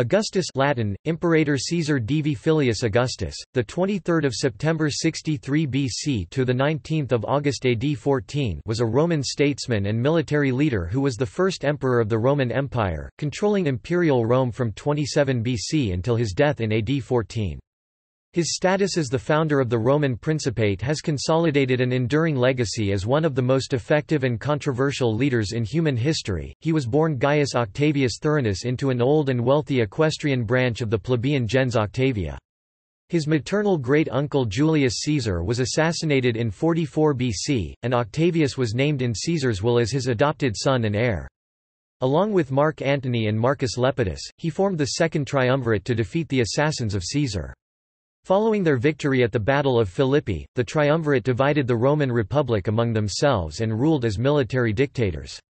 Augustus Latin, Imperator Caesar Divi Filius Augustus, the 23rd of September 63 BC to the 19th of August AD 14 was a Roman statesman and military leader who was the first emperor of the Roman Empire, controlling imperial Rome from 27 BC until his death in AD 14. His status as the founder of the Roman Principate has consolidated an enduring legacy as one of the most effective and controversial leaders in human history. He was born Gaius Octavius Thurinus into an old and wealthy equestrian branch of the plebeian gens Octavia. His maternal great-uncle Julius Caesar was assassinated in 44 BC, and Octavius was named in Caesar's will as his adopted son and heir. Along with Mark Antony and Marcus Lepidus, he formed the Second Triumvirate to defeat the assassins of Caesar. Following their victory at the Battle of Philippi, the triumvirate divided the Roman Republic among themselves and ruled as military dictators.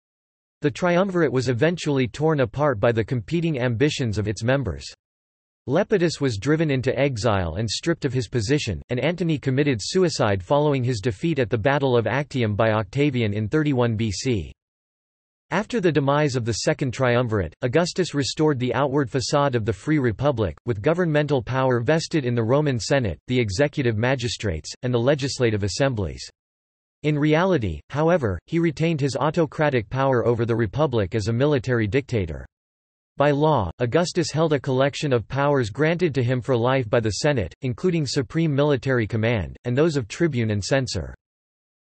The triumvirate was eventually torn apart by the competing ambitions of its members. Lepidus was driven into exile and stripped of his position, and Antony committed suicide following his defeat at the Battle of Actium by Octavian in 31 BC. After the demise of the Second Triumvirate, Augustus restored the outward facade of the Free Republic, with governmental power vested in the Roman Senate, the executive magistrates, and the legislative assemblies. In reality, however, he retained his autocratic power over the Republic as a military dictator. By law, Augustus held a collection of powers granted to him for life by the Senate, including supreme military command, and those of tribune and censor.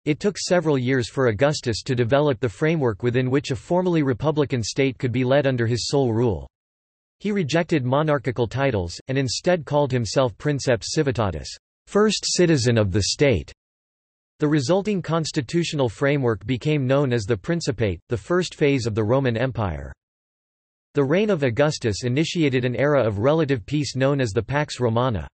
It took several years for Augustus to develop the framework within which a formally republican state could be led under his sole rule. He rejected monarchical titles, and instead called himself princeps civitatis, first citizen of the state. The resulting constitutional framework became known as the Principate, the first phase of the Roman Empire. The reign of Augustus initiated an era of relative peace known as the Pax Romana.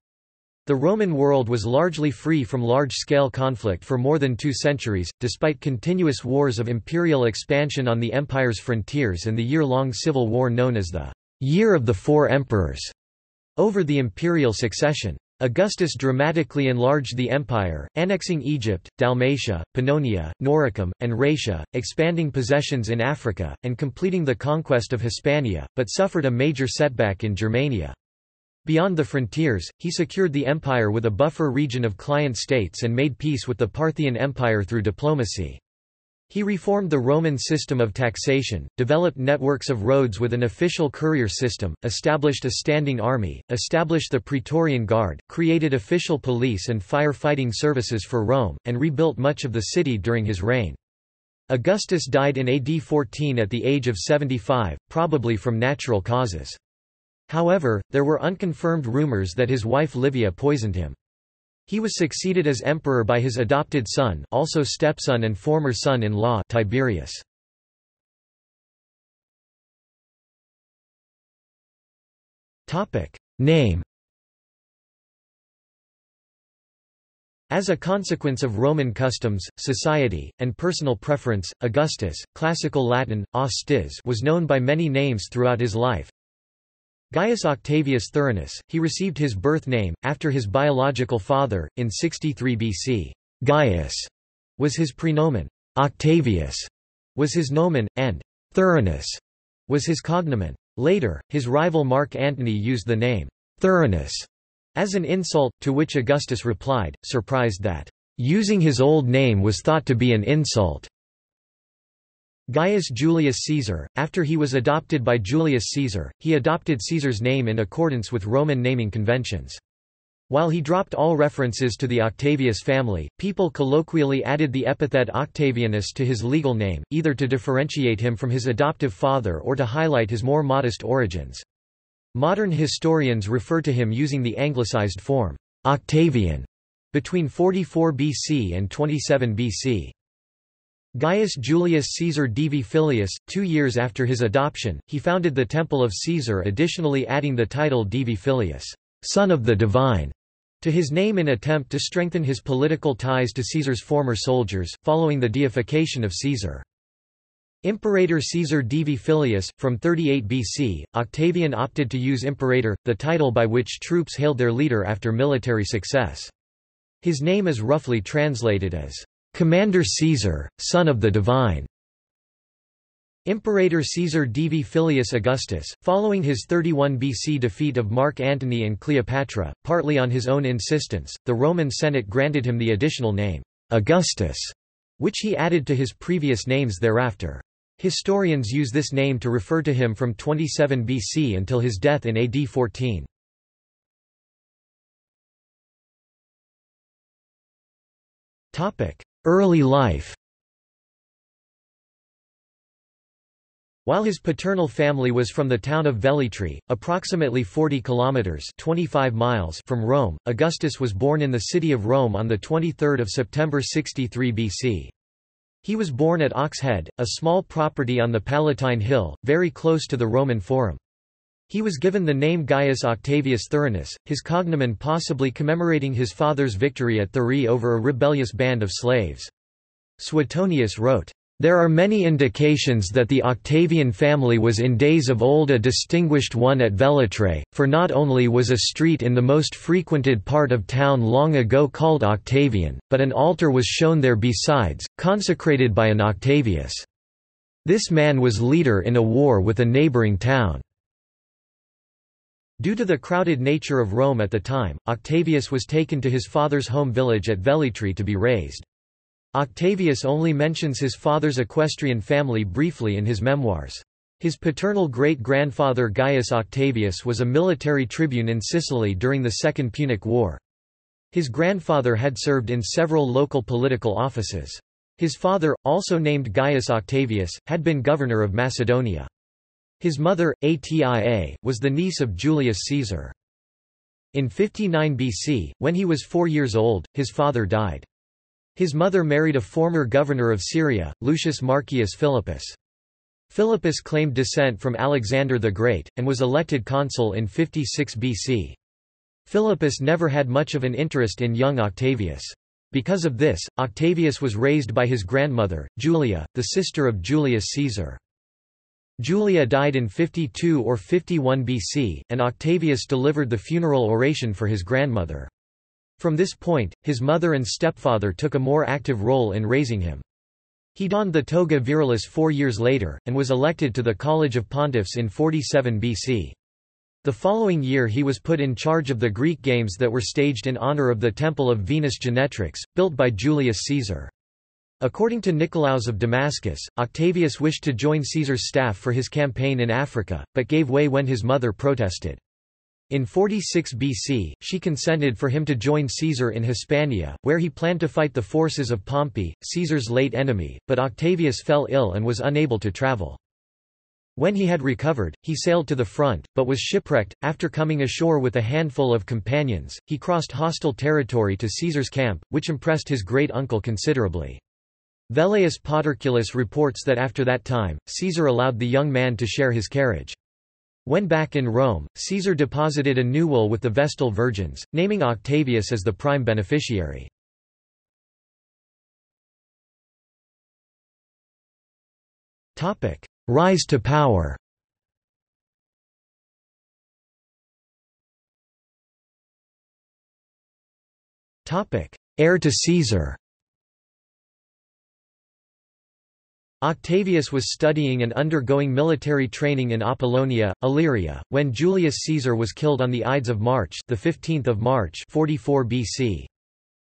The Roman world was largely free from large-scale conflict for more than two centuries, despite continuous wars of imperial expansion on the empire's frontiers and the year-long civil war known as the Year of the Four Emperors over the imperial succession. Augustus dramatically enlarged the empire, annexing Egypt, Dalmatia, Pannonia, Noricum, and Raetia, expanding possessions in Africa, and completing the conquest of Hispania, but suffered a major setback in Germania. Beyond the frontiers, he secured the empire with a buffer region of client states and made peace with the Parthian Empire through diplomacy. He reformed the Roman system of taxation, developed networks of roads with an official courier system, established a standing army, established the Praetorian Guard, created official police and fire-fighting services for Rome, and rebuilt much of the city during his reign. Augustus died in AD 14 at the age of 75, probably from natural causes. However, there were unconfirmed rumors that his wife Livia poisoned him. He was succeeded as emperor by his adopted son also stepson and former son-in-law Tiberius. Name As a consequence of Roman customs, society, and personal preference, Augustus, classical Latin, Austis was known by many names throughout his life, Gaius Octavius Thurinus, he received his birth name, after his biological father, in 63 BC. Gaius was his praenomen, Octavius was his nomen, and Thurinus was his cognomen. Later, his rival Mark Antony used the name Thurinus as an insult, to which Augustus replied, surprised that using his old name was thought to be an insult. Gaius Julius Caesar, after he was adopted by Julius Caesar, he adopted Caesar's name in accordance with Roman naming conventions. While he dropped all references to the Octavius family, people colloquially added the epithet Octavianus to his legal name, either to differentiate him from his adoptive father or to highlight his more modest origins. Modern historians refer to him using the anglicized form, Octavian, between 44 BC and 27 BC. Gaius Julius Caesar Divi Filius, two years after his adoption, he founded the Temple of Caesar additionally adding the title Divi Filius, son of the divine, to his name in attempt to strengthen his political ties to Caesar's former soldiers, following the deification of Caesar. Imperator Caesar Divi Filius, from 38 BC, Octavian opted to use imperator, the title by which troops hailed their leader after military success. His name is roughly translated as Commander Caesar, son of the divine. Imperator Caesar Divi Filius Augustus, following his 31 BC defeat of Mark Antony and Cleopatra, partly on his own insistence, the Roman Senate granted him the additional name, Augustus, which he added to his previous names thereafter. Historians use this name to refer to him from 27 BC until his death in AD 14. Early life While his paternal family was from the town of Velletri, approximately 40 kilometers (25 miles) from Rome, Augustus was born in the city of Rome on the 23rd of September 63 BC. He was born at Oxhead, a small property on the Palatine Hill, very close to the Roman Forum. He was given the name Gaius Octavius Thurinus, his cognomen possibly commemorating his father's victory at Thurii over a rebellious band of slaves. Suetonius wrote, there are many indications that the Octavian family was in days of old a distinguished one at Velitrae, for not only was a street in the most frequented part of town long ago called Octavian, but an altar was shown there besides, consecrated by an Octavius. This man was leader in a war with a neighboring town. Due to the crowded nature of Rome at the time, Octavius was taken to his father's home village at Velitrae to be raised. Octavius only mentions his father's equestrian family briefly in his memoirs. His paternal great-grandfather Gaius Octavius was a military tribune in Sicily during the Second Punic War. His grandfather had served in several local political offices. His father, also named Gaius Octavius, had been governor of Macedonia. His mother, Atia, was the niece of Julius Caesar. In 59 BC, when he was four years old, his father died. His mother married a former governor of Syria, Lucius Marcius Philippus. Philippus claimed descent from Alexander the Great, and was elected consul in 56 BC. Philippus never had much of an interest in young Octavius. Because of this, Octavius was raised by his grandmother, Julia, the sister of Julius Caesar. Julia died in 52 or 51 BC, and Octavius delivered the funeral oration for his grandmother. From this point, his mother and stepfather took a more active role in raising him. He donned the toga virilis four years later, and was elected to the College of Pontiffs in 47 BC. The following year he was put in charge of the Greek games that were staged in honor of the Temple of Venus Genetrix, built by Julius Caesar. According to Nicolaus of Damascus, Octavius wished to join Caesar's staff for his campaign in Africa, but gave way when his mother protested. In 46 BC, she consented for him to join Caesar in Hispania, where he planned to fight the forces of Pompey, Caesar's late enemy, but Octavius fell ill and was unable to travel. When he had recovered, he sailed to the front, but was shipwrecked. After coming ashore with a handful of companions, he crossed hostile territory to Caesar's camp, which impressed his great uncle considerably. Velleius Paterculus reports that after that time, Caesar allowed the young man to share his carriage. When back in Rome, Caesar deposited a new will with the Vestal Virgins, naming Octavius as the prime beneficiary. Rise to power Heir to Caesar Octavius was studying and undergoing military training in Apollonia, Illyria, when Julius Caesar was killed on the Ides of March, the 15th of March, 44 BC.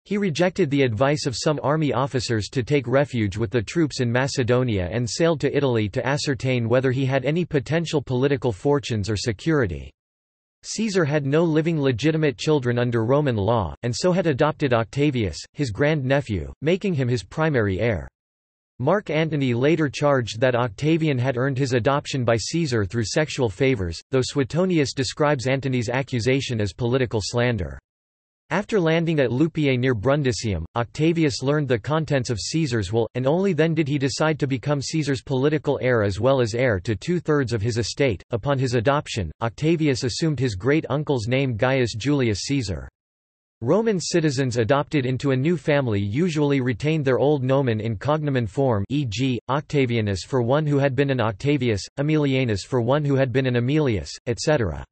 He rejected the advice of some army officers to take refuge with the troops in Macedonia and sailed to Italy to ascertain whether he had any potential political fortunes or security. Caesar had no living legitimate children under Roman law, and so had adopted Octavius, his grand-nephew, making him his primary heir. Mark Antony later charged that Octavian had earned his adoption by Caesar through sexual favors, though Suetonius describes Antony's accusation as political slander. After landing at Lupiae near Brundisium, Octavius learned the contents of Caesar's will, and only then did he decide to become Caesar's political heir as well as heir to two-thirds of his estate. Upon his adoption, Octavius assumed his great-uncle's name Gaius Julius Caesar. Roman citizens adopted into a new family usually retained their old nomen in cognomen form e.g., Octavianus for one who had been an Octavius, Aemilianus for one who had been an Aemilius, etc.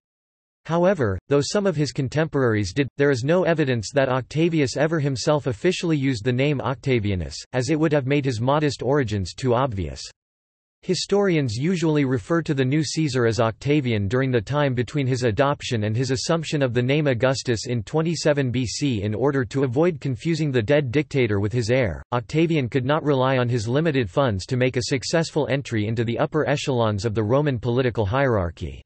However, though some of his contemporaries did, there is no evidence that Octavius ever himself officially used the name Octavianus, as it would have made his modest origins too obvious. Historians usually refer to the new Caesar as Octavian during the time between his adoption and his assumption of the name Augustus in 27 BC in order to avoid confusing the dead dictator with his heir. Octavian could not rely on his limited funds to make a successful entry into the upper echelons of the Roman political hierarchy.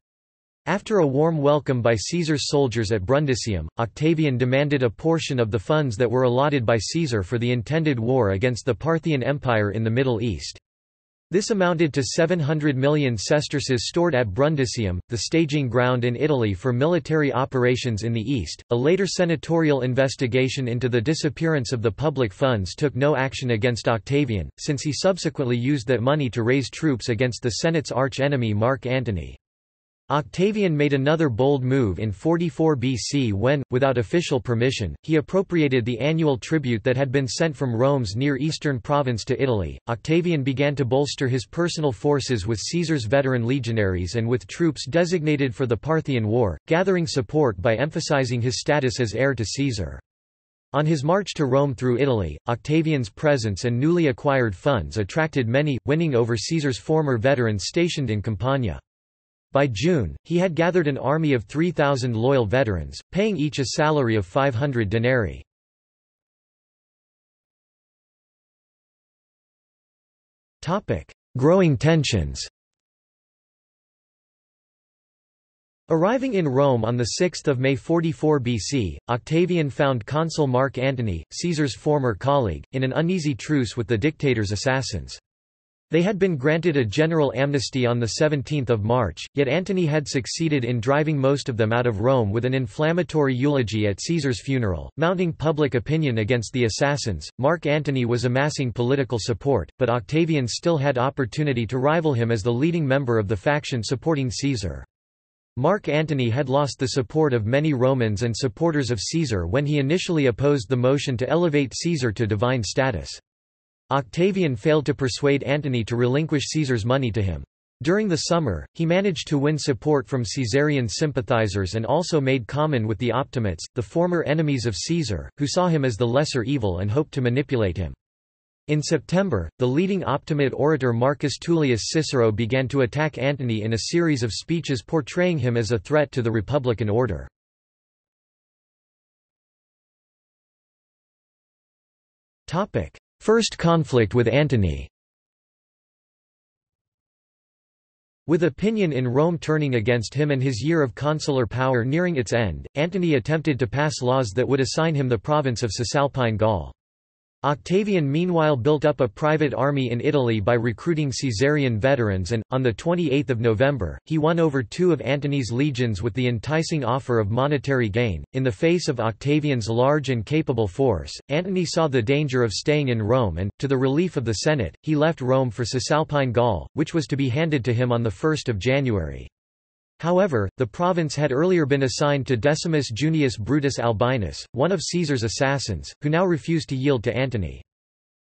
After a warm welcome by Caesar's soldiers at Brundisium, Octavian demanded a portion of the funds that were allotted by Caesar for the intended war against the Parthian Empire in the Middle East. This amounted to 700 million sesterces stored at Brundisium, the staging ground in Italy for military operations in the east. A later senatorial investigation into the disappearance of the public funds took no action against Octavian, since he subsequently used that money to raise troops against the Senate's arch-enemy Mark Antony. Octavian made another bold move in 44 BC when, without official permission, he appropriated the annual tribute that had been sent from Rome's Near Eastern province to Italy. Octavian began to bolster his personal forces with Caesar's veteran legionaries and with troops designated for the Parthian War, gathering support by emphasizing his status as heir to Caesar. On his march to Rome through Italy, Octavian's presence and newly acquired funds attracted many, winning over Caesar's former veterans stationed in Campania. By June, he had gathered an army of 3,000 loyal veterans, paying each a salary of 500 denarii. Growing tensions Arriving in Rome on 6 May 44 BC, Octavian found consul Mark Antony, Caesar's former colleague, in an uneasy truce with the dictator's assassins. They had been granted a general amnesty on 17 March, yet Antony had succeeded in driving most of them out of Rome with an inflammatory eulogy at Caesar's funeral, mounting public opinion against the assassins. Mark Antony was amassing political support, but Octavian still had opportunity to rival him as the leading member of the faction supporting Caesar. Mark Antony had lost the support of many Romans and supporters of Caesar when he initially opposed the motion to elevate Caesar to divine status. Octavian failed to persuade Antony to relinquish Caesar's money to him. During the summer, he managed to win support from Caesarian sympathizers and also made common with the Optimates, the former enemies of Caesar, who saw him as the lesser evil and hoped to manipulate him. In September, the leading Optimate orator Marcus Tullius Cicero began to attack Antony in a series of speeches portraying him as a threat to the republican order. First conflict with Antony With opinion in Rome turning against him and his year of consular power nearing its end, Antony attempted to pass laws that would assign him the province of Cisalpine Gaul. Octavian meanwhile built up a private army in Italy by recruiting Caesarian veterans and, on 28 November, he won over two of Antony's legions with the enticing offer of monetary gain. In the face of Octavian's large and capable force, Antony saw the danger of staying in Rome and, to the relief of the Senate, he left Rome for Cisalpine Gaul, which was to be handed to him on 1 January. However, the province had earlier been assigned to Decimus Junius Brutus Albinus, one of Caesar's assassins, who now refused to yield to Antony.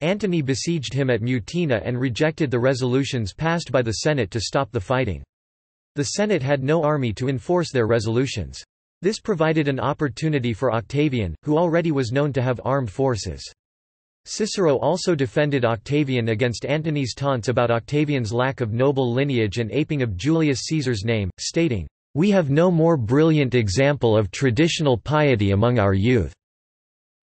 Antony besieged him at Mutina and rejected the resolutions passed by the Senate to stop the fighting. The Senate had no army to enforce their resolutions. This provided an opportunity for Octavian, who already was known to have armed forces. Cicero also defended Octavian against Antony's taunts about Octavian's lack of noble lineage and aping of Julius Caesar's name, stating, "...we have no more brilliant example of traditional piety among our youth."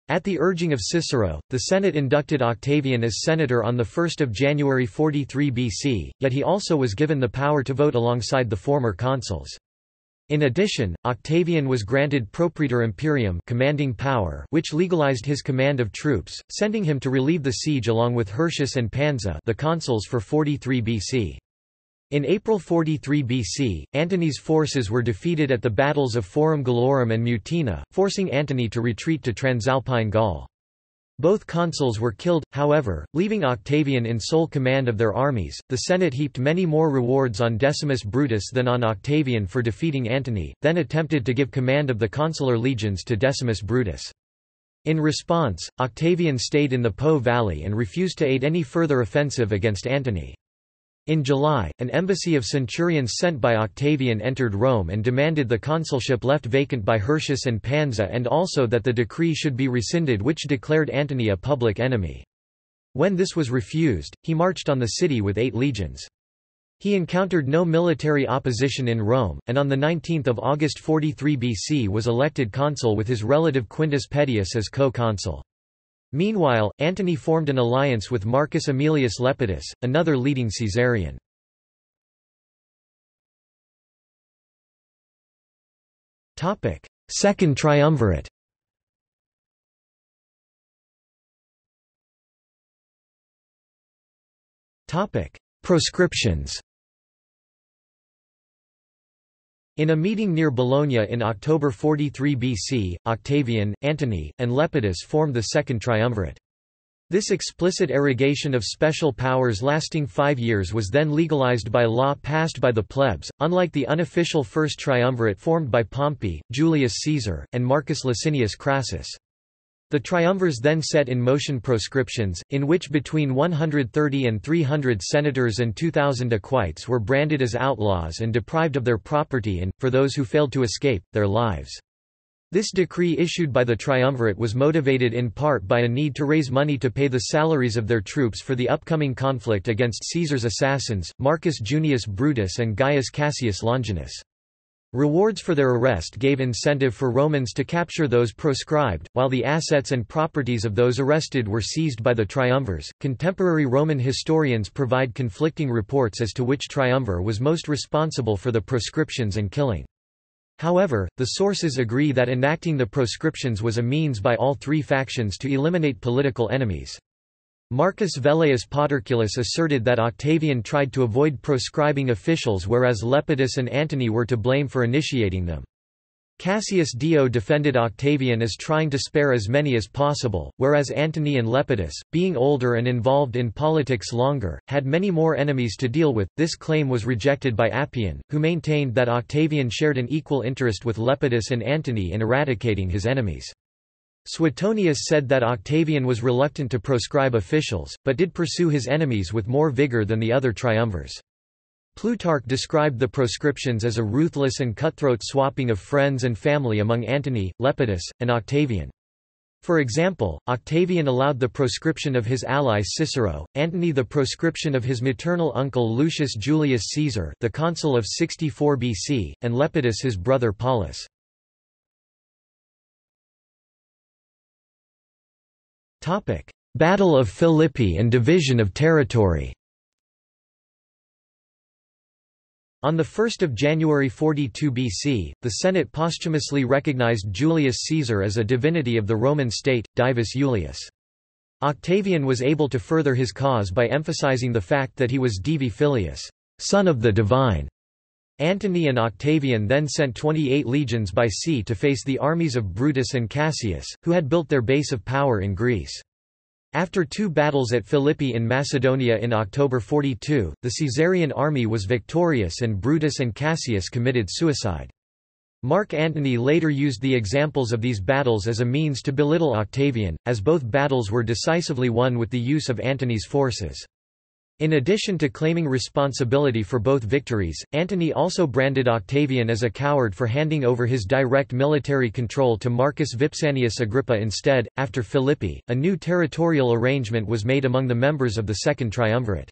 At the urging of Cicero, the Senate inducted Octavian as senator on 1 January 43 BC, yet he also was given the power to vote alongside the former consuls. In addition, Octavian was granted propraetor imperium commanding power which legalized his command of troops, sending him to relieve the siege along with Hirtius and Pansa the consuls for 43 BC. In April 43 BC, Antony's forces were defeated at the battles of Forum Gallorum and Mutina, forcing Antony to retreat to Transalpine Gaul. Both consuls were killed, however, leaving Octavian in sole command of their armies. The Senate heaped many more rewards on Decimus Brutus than on Octavian for defeating Antony, then attempted to give command of the consular legions to Decimus Brutus. In response, Octavian stayed in the Po valley and refused to aid any further offensive against Antony. In July, an embassy of centurions sent by Octavian entered Rome and demanded the consulship left vacant by Hirtius and Pansa and also that the decree should be rescinded which declared Antony a public enemy. When this was refused, he marched on the city with eight legions. He encountered no military opposition in Rome, and on 19 August 43 BC was elected consul with his relative Quintus Pedius as co-consul. Meanwhile, Antony formed an alliance with Marcus Aemilius Lepidus, another leading Caesarian. Second triumvirate Proscriptions In a meeting near Bologna in October 43 BC, Octavian, Antony, and Lepidus formed the Second Triumvirate. This explicit arrogation of special powers lasting five years was then legalized by law passed by the plebs, unlike the unofficial First Triumvirate formed by Pompey, Julius Caesar, and Marcus Licinius Crassus. The triumvirs then set in motion proscriptions, in which between 130 and 300 senators and 2,000 equites were branded as outlaws and deprived of their property and, for those who failed to escape, their lives. This decree issued by the triumvirate was motivated in part by a need to raise money to pay the salaries of their troops for the upcoming conflict against Caesar's assassins, Marcus Junius Brutus and Gaius Cassius Longinus. Rewards for their arrest gave incentive for Romans to capture those proscribed, while the assets and properties of those arrested were seized by the triumvirs. Contemporary Roman historians provide conflicting reports as to which triumvir was most responsible for the proscriptions and killing. However, the sources agree that enacting the proscriptions was a means by all three factions to eliminate political enemies. Marcus Velleius Paterculus asserted that Octavian tried to avoid proscribing officials whereas Lepidus and Antony were to blame for initiating them. Cassius Dio defended Octavian as trying to spare as many as possible, whereas Antony and Lepidus, being older and involved in politics longer, had many more enemies to deal with. This claim was rejected by Appian, who maintained that Octavian shared an equal interest with Lepidus and Antony in eradicating his enemies. Suetonius said that Octavian was reluctant to proscribe officials, but did pursue his enemies with more vigor than the other triumvirs. Plutarch described the proscriptions as a ruthless and cutthroat swapping of friends and family among Antony, Lepidus, and Octavian. For example, Octavian allowed the proscription of his ally Cicero, Antony the proscription of his maternal uncle Lucius Julius Caesar the consul of 64 BC, and Lepidus his brother Paulus. Battle of Philippi and division of territory On 1 January 42 BC, the Senate posthumously recognized Julius Caesar as a divinity of the Roman state, Divus Iulius. Octavian was able to further his cause by emphasizing the fact that he was Divi Filius, son of the divine. Antony and Octavian then sent 28 legions by sea to face the armies of Brutus and Cassius, who had built their base of power in Greece. After two battles at Philippi in Macedonia in October 42, the Caesarian army was victorious and Brutus and Cassius committed suicide. Mark Antony later used the examples of these battles as a means to belittle Octavian, as both battles were decisively won with the use of Antony's forces. In addition to claiming responsibility for both victories, Antony also branded Octavian as a coward for handing over his direct military control to Marcus Vipsanius Agrippa instead. After Philippi, a new territorial arrangement was made among the members of the Second Triumvirate.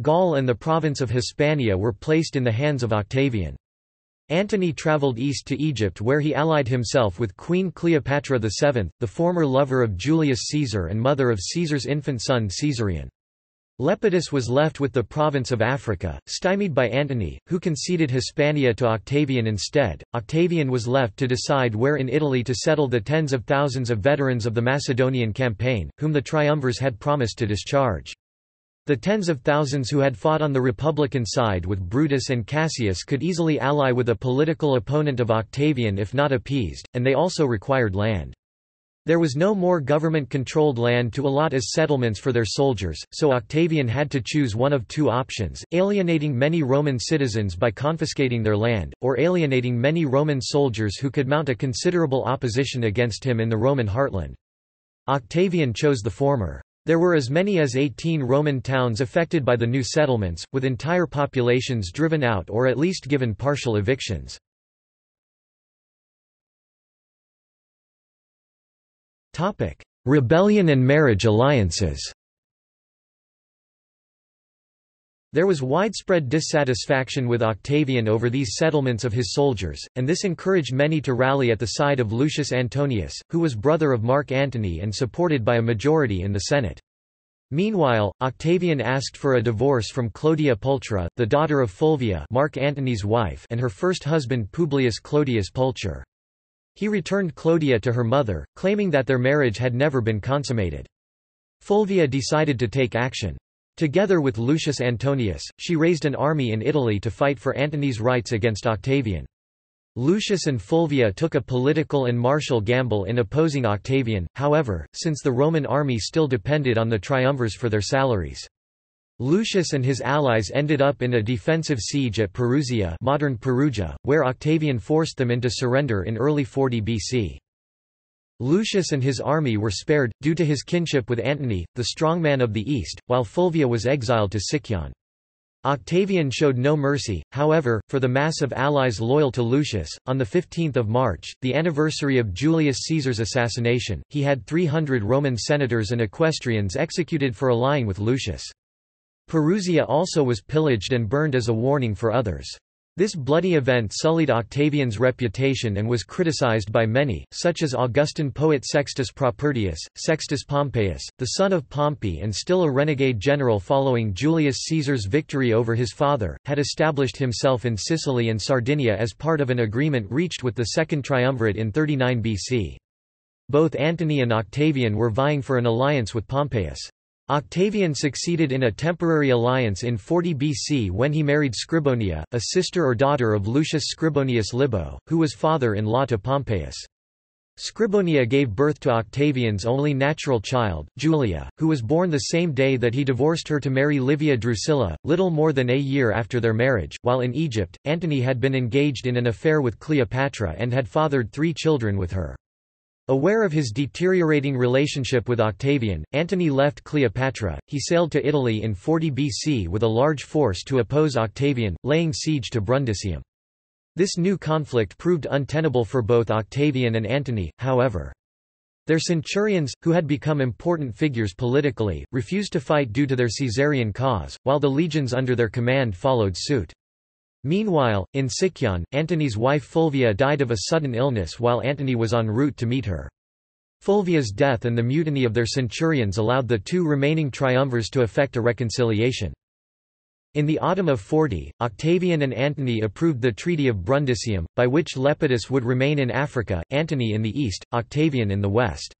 Gaul and the province of Hispania were placed in the hands of Octavian. Antony travelled east to Egypt where he allied himself with Queen Cleopatra VII, the former lover of Julius Caesar and mother of Caesar's infant son Caesarion. Lepidus was left with the province of Africa, stymied by Antony, who conceded Hispania to Octavian instead. Octavian was left to decide where in Italy to settle the tens of thousands of veterans of the Macedonian campaign, whom the triumvirs had promised to discharge. The tens of thousands who had fought on the Republican side with Brutus and Cassius could easily ally with a political opponent of Octavian if not appeased, and they also required land. There was no more government-controlled land to allot as settlements for their soldiers, so Octavian had to choose one of two options, alienating many Roman citizens by confiscating their land, or alienating many Roman soldiers who could mount a considerable opposition against him in the Roman heartland. Octavian chose the former. There were as many as 18 Roman towns affected by the new settlements, with entire populations driven out or at least given partial evictions. Topic: Rebellion and marriage alliances. There was widespread dissatisfaction with Octavian over these settlements of his soldiers, and this encouraged many to rally at the side of Lucius Antonius, who was brother of Mark Antony and supported by a majority in the Senate. Meanwhile, Octavian asked for a divorce from Clodia Pulchra, the daughter of Fulvia Mark Antony's wife and her first husband Publius Clodius Pulcher. He returned Clodia to her mother, claiming that their marriage had never been consummated. Fulvia decided to take action. Together with Lucius Antonius, she raised an army in Italy to fight for Antony's rights against Octavian. Lucius and Fulvia took a political and martial gamble in opposing Octavian, however, since the Roman army still depended on the triumvirs for their salaries. Lucius and his allies ended up in a defensive siege at Perusia modern Perugia, where Octavian forced them into surrender in early 40 BC. Lucius and his army were spared, due to his kinship with Antony, the strongman of the east, while Fulvia was exiled to Sicyon. Octavian showed no mercy, however, for the mass of allies loyal to Lucius. On 15 March, the anniversary of Julius Caesar's assassination, he had 300 Roman senators and equestrians executed for allying with Lucius. Perusia also was pillaged and burned as a warning for others. This bloody event sullied Octavian's reputation and was criticized by many, such as Augustan poet Sextus Propertius, Sextus Pompeius, the son of Pompey and still a renegade general following Julius Caesar's victory over his father, had established himself in Sicily and Sardinia as part of an agreement reached with the Second Triumvirate in 39 BC. Both Antony and Octavian were vying for an alliance with Pompeius. Octavian succeeded in a temporary alliance in 40 BC when he married Scribonia, a sister or daughter of Lucius Scribonius Libo, who was father-in-law to Pompeius. Scribonia gave birth to Octavian's only natural child, Julia, who was born the same day that he divorced her to marry Livia Drusilla, little more than a year after their marriage. While in Egypt, Antony had been engaged in an affair with Cleopatra and had fathered three children with her. Aware of his deteriorating relationship with Octavian, Antony left Cleopatra. He sailed to Italy in 40 BC with a large force to oppose Octavian, laying siege to Brundisium. This new conflict proved untenable for both Octavian and Antony, however. Their centurions, who had become important figures politically, refused to fight due to their Caesarian cause, while the legions under their command followed suit. Meanwhile, in Sicyon, Antony's wife Fulvia died of a sudden illness while Antony was en route to meet her. Fulvia's death and the mutiny of their centurions allowed the two remaining triumvirs to effect a reconciliation. In the autumn of 40, Octavian and Antony approved the Treaty of Brundisium, by which Lepidus would remain in Africa, Antony in the east, Octavian in the west.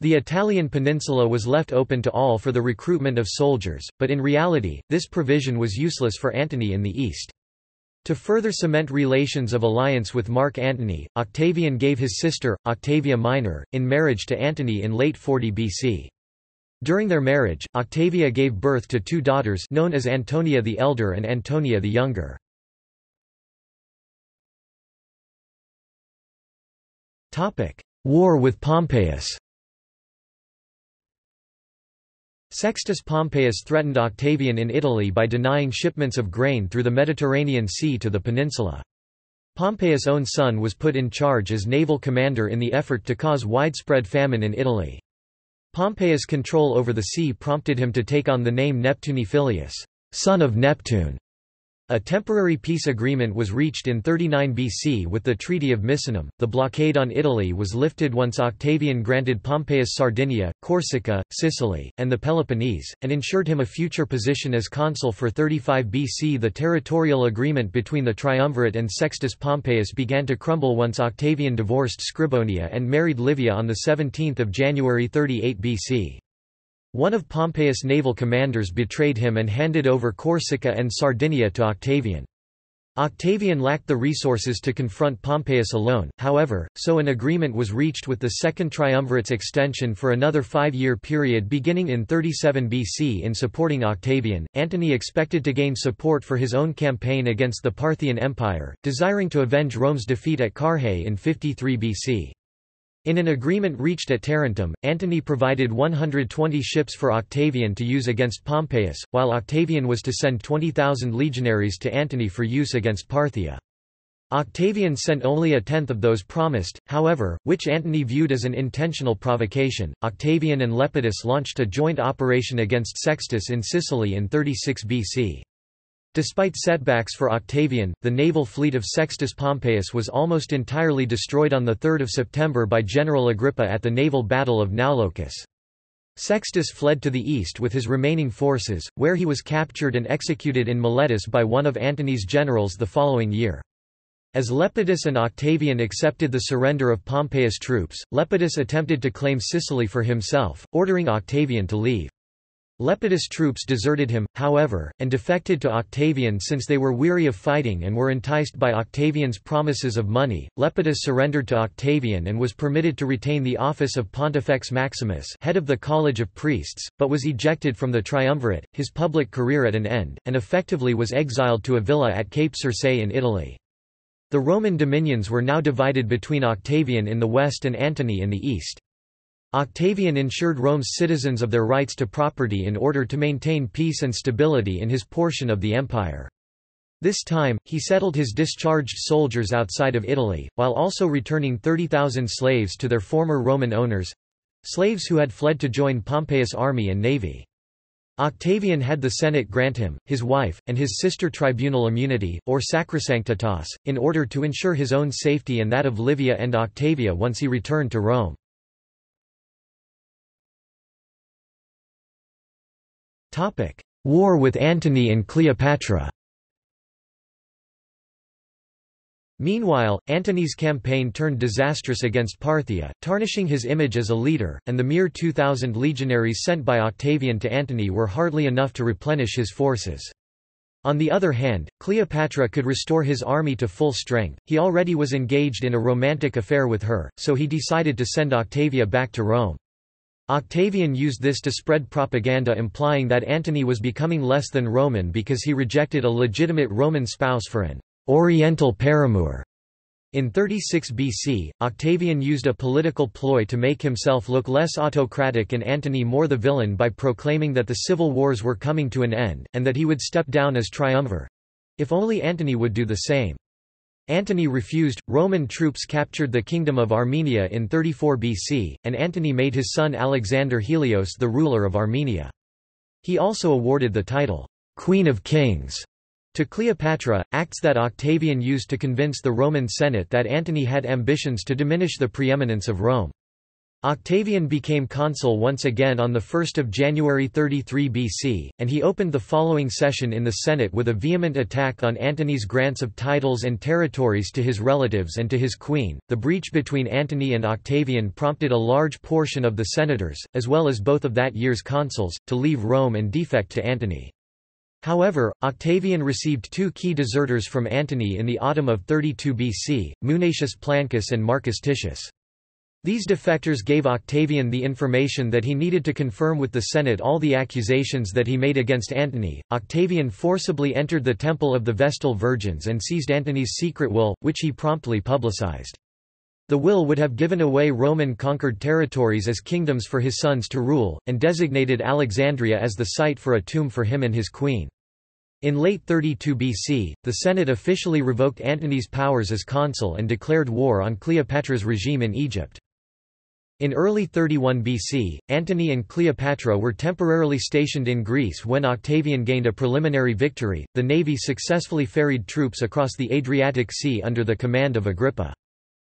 The Italian peninsula was left open to all for the recruitment of soldiers, but in reality, this provision was useless for Antony in the east. To further cement relations of alliance with Mark Antony, Octavian gave his sister, Octavia Minor, in marriage to Antony in late 40 BC. During their marriage, Octavia gave birth to two daughters known as Antonia the Elder and Antonia the Younger. War with Pompeius Sextus Pompeius threatened Octavian in Italy by denying shipments of grain through the Mediterranean Sea to the peninsula. Pompeius' own son was put in charge as naval commander in the effort to cause widespread famine in Italy. Pompeius' control over the sea prompted him to take on the name Neptuni Filius, son of Neptune. A temporary peace agreement was reached in 39 BC with the Treaty of Misenum. The blockade on Italy was lifted once Octavian granted Pompeius Sardinia, Corsica, Sicily, and the Peloponnese, and ensured him a future position as consul for 35 BC. The territorial agreement between the triumvirate and Sextus Pompeius began to crumble once Octavian divorced Scribonia and married Livia on 17 January 38 BC. One of Pompeius' naval commanders betrayed him and handed over Corsica and Sardinia to Octavian. Octavian lacked the resources to confront Pompeius alone, however, so an agreement was reached with the Second Triumvirate's extension for another five-year period beginning in 37 BC in supporting Octavian. Antony expected to gain support for his own campaign against the Parthian Empire, desiring to avenge Rome's defeat at Carrhae in 53 BC. In an agreement reached at Tarentum, Antony provided 120 ships for Octavian to use against Pompeius, while Octavian was to send 20,000 legionaries to Antony for use against Parthia. Octavian sent only a tenth of those promised, however, which Antony viewed as an intentional provocation. Octavian and Lepidus launched a joint operation against Sextus in Sicily in 36 BC. Despite setbacks for Octavian, the naval fleet of Sextus Pompeius was almost entirely destroyed on 3 September by General Agrippa at the naval battle of Naulochus. Sextus fled to the east with his remaining forces, where he was captured and executed in Miletus by one of Antony's generals the following year. As Lepidus and Octavian accepted the surrender of Pompeius' troops, Lepidus attempted to claim Sicily for himself, ordering Octavian to leave. Lepidus' troops deserted him, however, and defected to Octavian since they were weary of fighting and were enticed by Octavian's promises of money. Lepidus surrendered to Octavian and was permitted to retain the office of Pontifex Maximus, head of the College of Priests, but was ejected from the triumvirate, his public career at an end, and effectively was exiled to a villa at Cape Circe in Italy. The Roman dominions were now divided between Octavian in the west and Antony in the east. Octavian ensured Rome's citizens of their rights to property in order to maintain peace and stability in his portion of the empire. This time, he settled his discharged soldiers outside of Italy, while also returning 30,000 slaves to their former Roman owners—slaves who had fled to join Pompeius' army and navy. Octavian had the Senate grant him, his wife, and his sister tribunal immunity, or sacrosanctitas, in order to ensure his own safety and that of Livia and Octavia once he returned to Rome. War with Antony and Cleopatra Meanwhile, Antony's campaign turned disastrous against Parthia, tarnishing his image as a leader, and the mere 2,000 legionaries sent by Octavian to Antony were hardly enough to replenish his forces. On the other hand, Cleopatra could restore his army to full strength, he already was engaged in a romantic affair with her, so he decided to send Octavia back to Rome. Octavian used this to spread propaganda implying that Antony was becoming less than Roman because he rejected a legitimate Roman spouse for an oriental paramour. In 36 BC, Octavian used a political ploy to make himself look less autocratic and Antony more the villain by proclaiming that the civil wars were coming to an end, and that he would step down as triumvir—if only Antony would do the same. Antony refused. Roman troops captured the kingdom of Armenia in 34 BC, and Antony made his son Alexander Helios the ruler of Armenia. He also awarded the title, Queen of Kings, to Cleopatra, acts that Octavian used to convince the Roman Senate that Antony had ambitions to diminish the preeminence of Rome. Octavian became consul once again on 1 January 33 BC, and he opened the following session in the Senate with a vehement attack on Antony's grants of titles and territories to his relatives and to his queen. The breach between Antony and Octavian prompted a large portion of the senators, as well as both of that year's consuls, to leave Rome and defect to Antony. However, Octavian received two key deserters from Antony in the autumn of 32 BC, Munatius Plancus and Marcus Titius. These defectors gave Octavian the information that he needed to confirm with the Senate all the accusations that he made against Antony. Octavian forcibly entered the Temple of the Vestal Virgins and seized Antony's secret will, which he promptly publicized. The will would have given away Roman-conquered territories as kingdoms for his sons to rule, and designated Alexandria as the site for a tomb for him and his queen. In late 32 BC, the Senate officially revoked Antony's powers as consul and declared war on Cleopatra's regime in Egypt. In early 31 BC, Antony and Cleopatra were temporarily stationed in Greece when Octavian gained a preliminary victory. The navy successfully ferried troops across the Adriatic Sea under the command of Agrippa.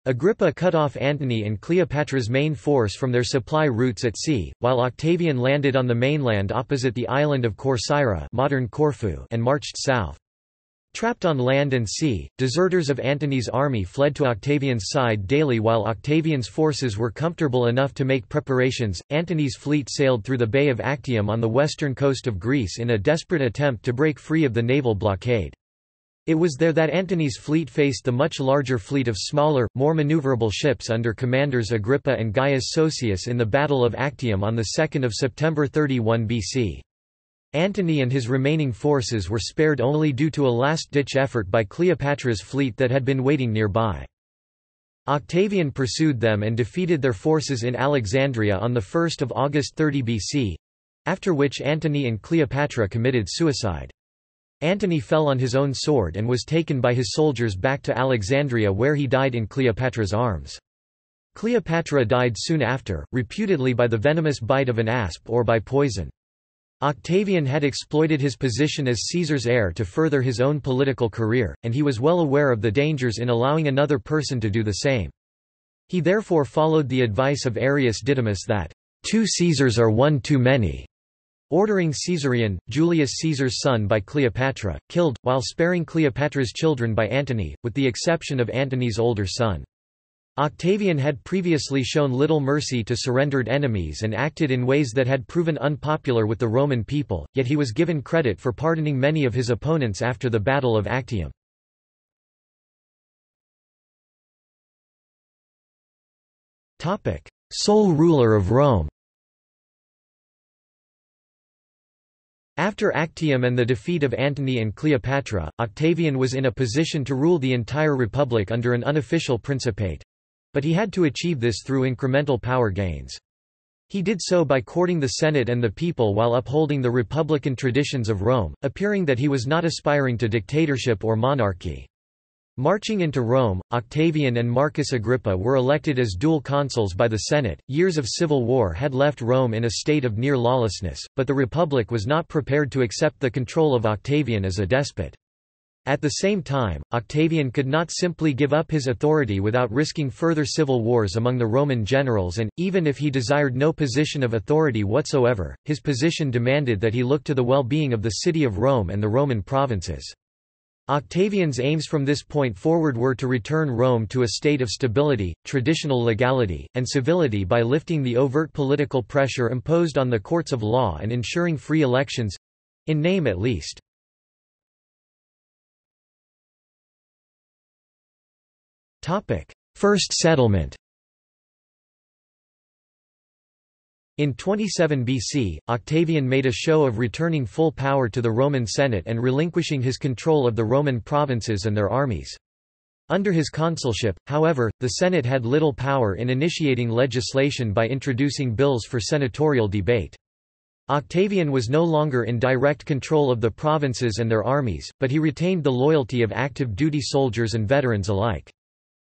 Agrippa cut off Antony and Cleopatra's main force from their supply routes at sea, while Octavian landed on the mainland opposite the island of Corcyra modern Corfu and marched south. Trapped on land and sea, deserters of Antony's army fled to Octavian's side daily while Octavian's forces were comfortable enough to make preparations. Antony's fleet sailed through the Bay of Actium on the western coast of Greece in a desperate attempt to break free of the naval blockade. It was there that Antony's fleet faced the much larger fleet of smaller, more maneuverable ships under commanders Agrippa and Gaius Sosius in the Battle of Actium on 2 September 31 BC. Antony and his remaining forces were spared only due to a last-ditch effort by Cleopatra's fleet that had been waiting nearby. Octavian pursued them and defeated their forces in Alexandria on 1 August 30 BC, after which Antony and Cleopatra committed suicide. Antony fell on his own sword and was taken by his soldiers back to Alexandria where he died in Cleopatra's arms. Cleopatra died soon after, reputedly by the venomous bite of an asp or by poison. Octavian had exploited his position as Caesar's heir to further his own political career, and he was well aware of the dangers in allowing another person to do the same. He therefore followed the advice of Arius Didymus that, two Caesars are one too many, ordering Caesarion, Julius Caesar's son by Cleopatra, killed, while sparing Cleopatra's children by Antony, with the exception of Antony's older son. Octavian had previously shown little mercy to surrendered enemies and acted in ways that had proven unpopular with the Roman people, yet he was given credit for pardoning many of his opponents after the Battle of Actium. Sole ruler of Rome After Actium and the defeat of Antony and Cleopatra, Octavian was in a position to rule the entire republic under an unofficial principate, but he had to achieve this through incremental power gains. He did so by courting the Senate and the people while upholding the republican traditions of Rome, appearing that he was not aspiring to dictatorship or monarchy. Marching into Rome, Octavian and Marcus Agrippa were elected as dual consuls by the Senate. Years of civil war had left Rome in a state of near lawlessness, but the Republic was not prepared to accept the control of Octavian as a despot. At the same time, Octavian could not simply give up his authority without risking further civil wars among the Roman generals and, even if he desired no position of authority whatsoever, his position demanded that he look to the well-being of the city of Rome and the Roman provinces. Octavian's aims from this point forward were to return Rome to a state of stability, traditional legality, and civility by lifting the overt political pressure imposed on the courts of law and ensuring free elections—in name at least. First settlement In 27 BC, Octavian made a show of returning full power to the Roman Senate and relinquishing his control of the Roman provinces and their armies. Under his consulship, however, the Senate had little power in initiating legislation by introducing bills for senatorial debate. Octavian was no longer in direct control of the provinces and their armies, but he retained the loyalty of active duty soldiers and veterans alike.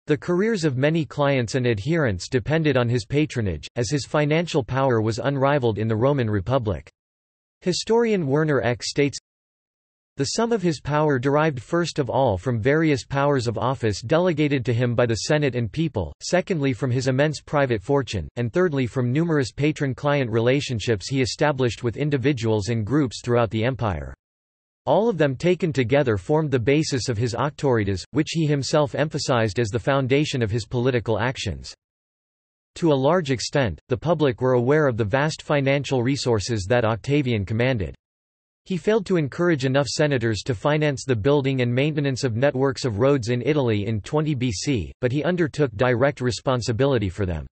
The careers of many clients and adherents depended on his patronage, as his financial power was unrivaled in the Roman Republic. Historian Werner Eck states, the sum of his power derived first of all from various powers of office delegated to him by the Senate and people, secondly from his immense private fortune, and thirdly from numerous patron-client relationships he established with individuals and groups throughout the empire. All of them taken together formed the basis of his auctoritas, which he himself emphasized as the foundation of his political actions. To a large extent, the public were aware of the vast financial resources that Octavian commanded. He failed to encourage enough senators to finance the building and maintenance of networks of roads in Italy in 20 BC, but he undertook direct responsibility for them.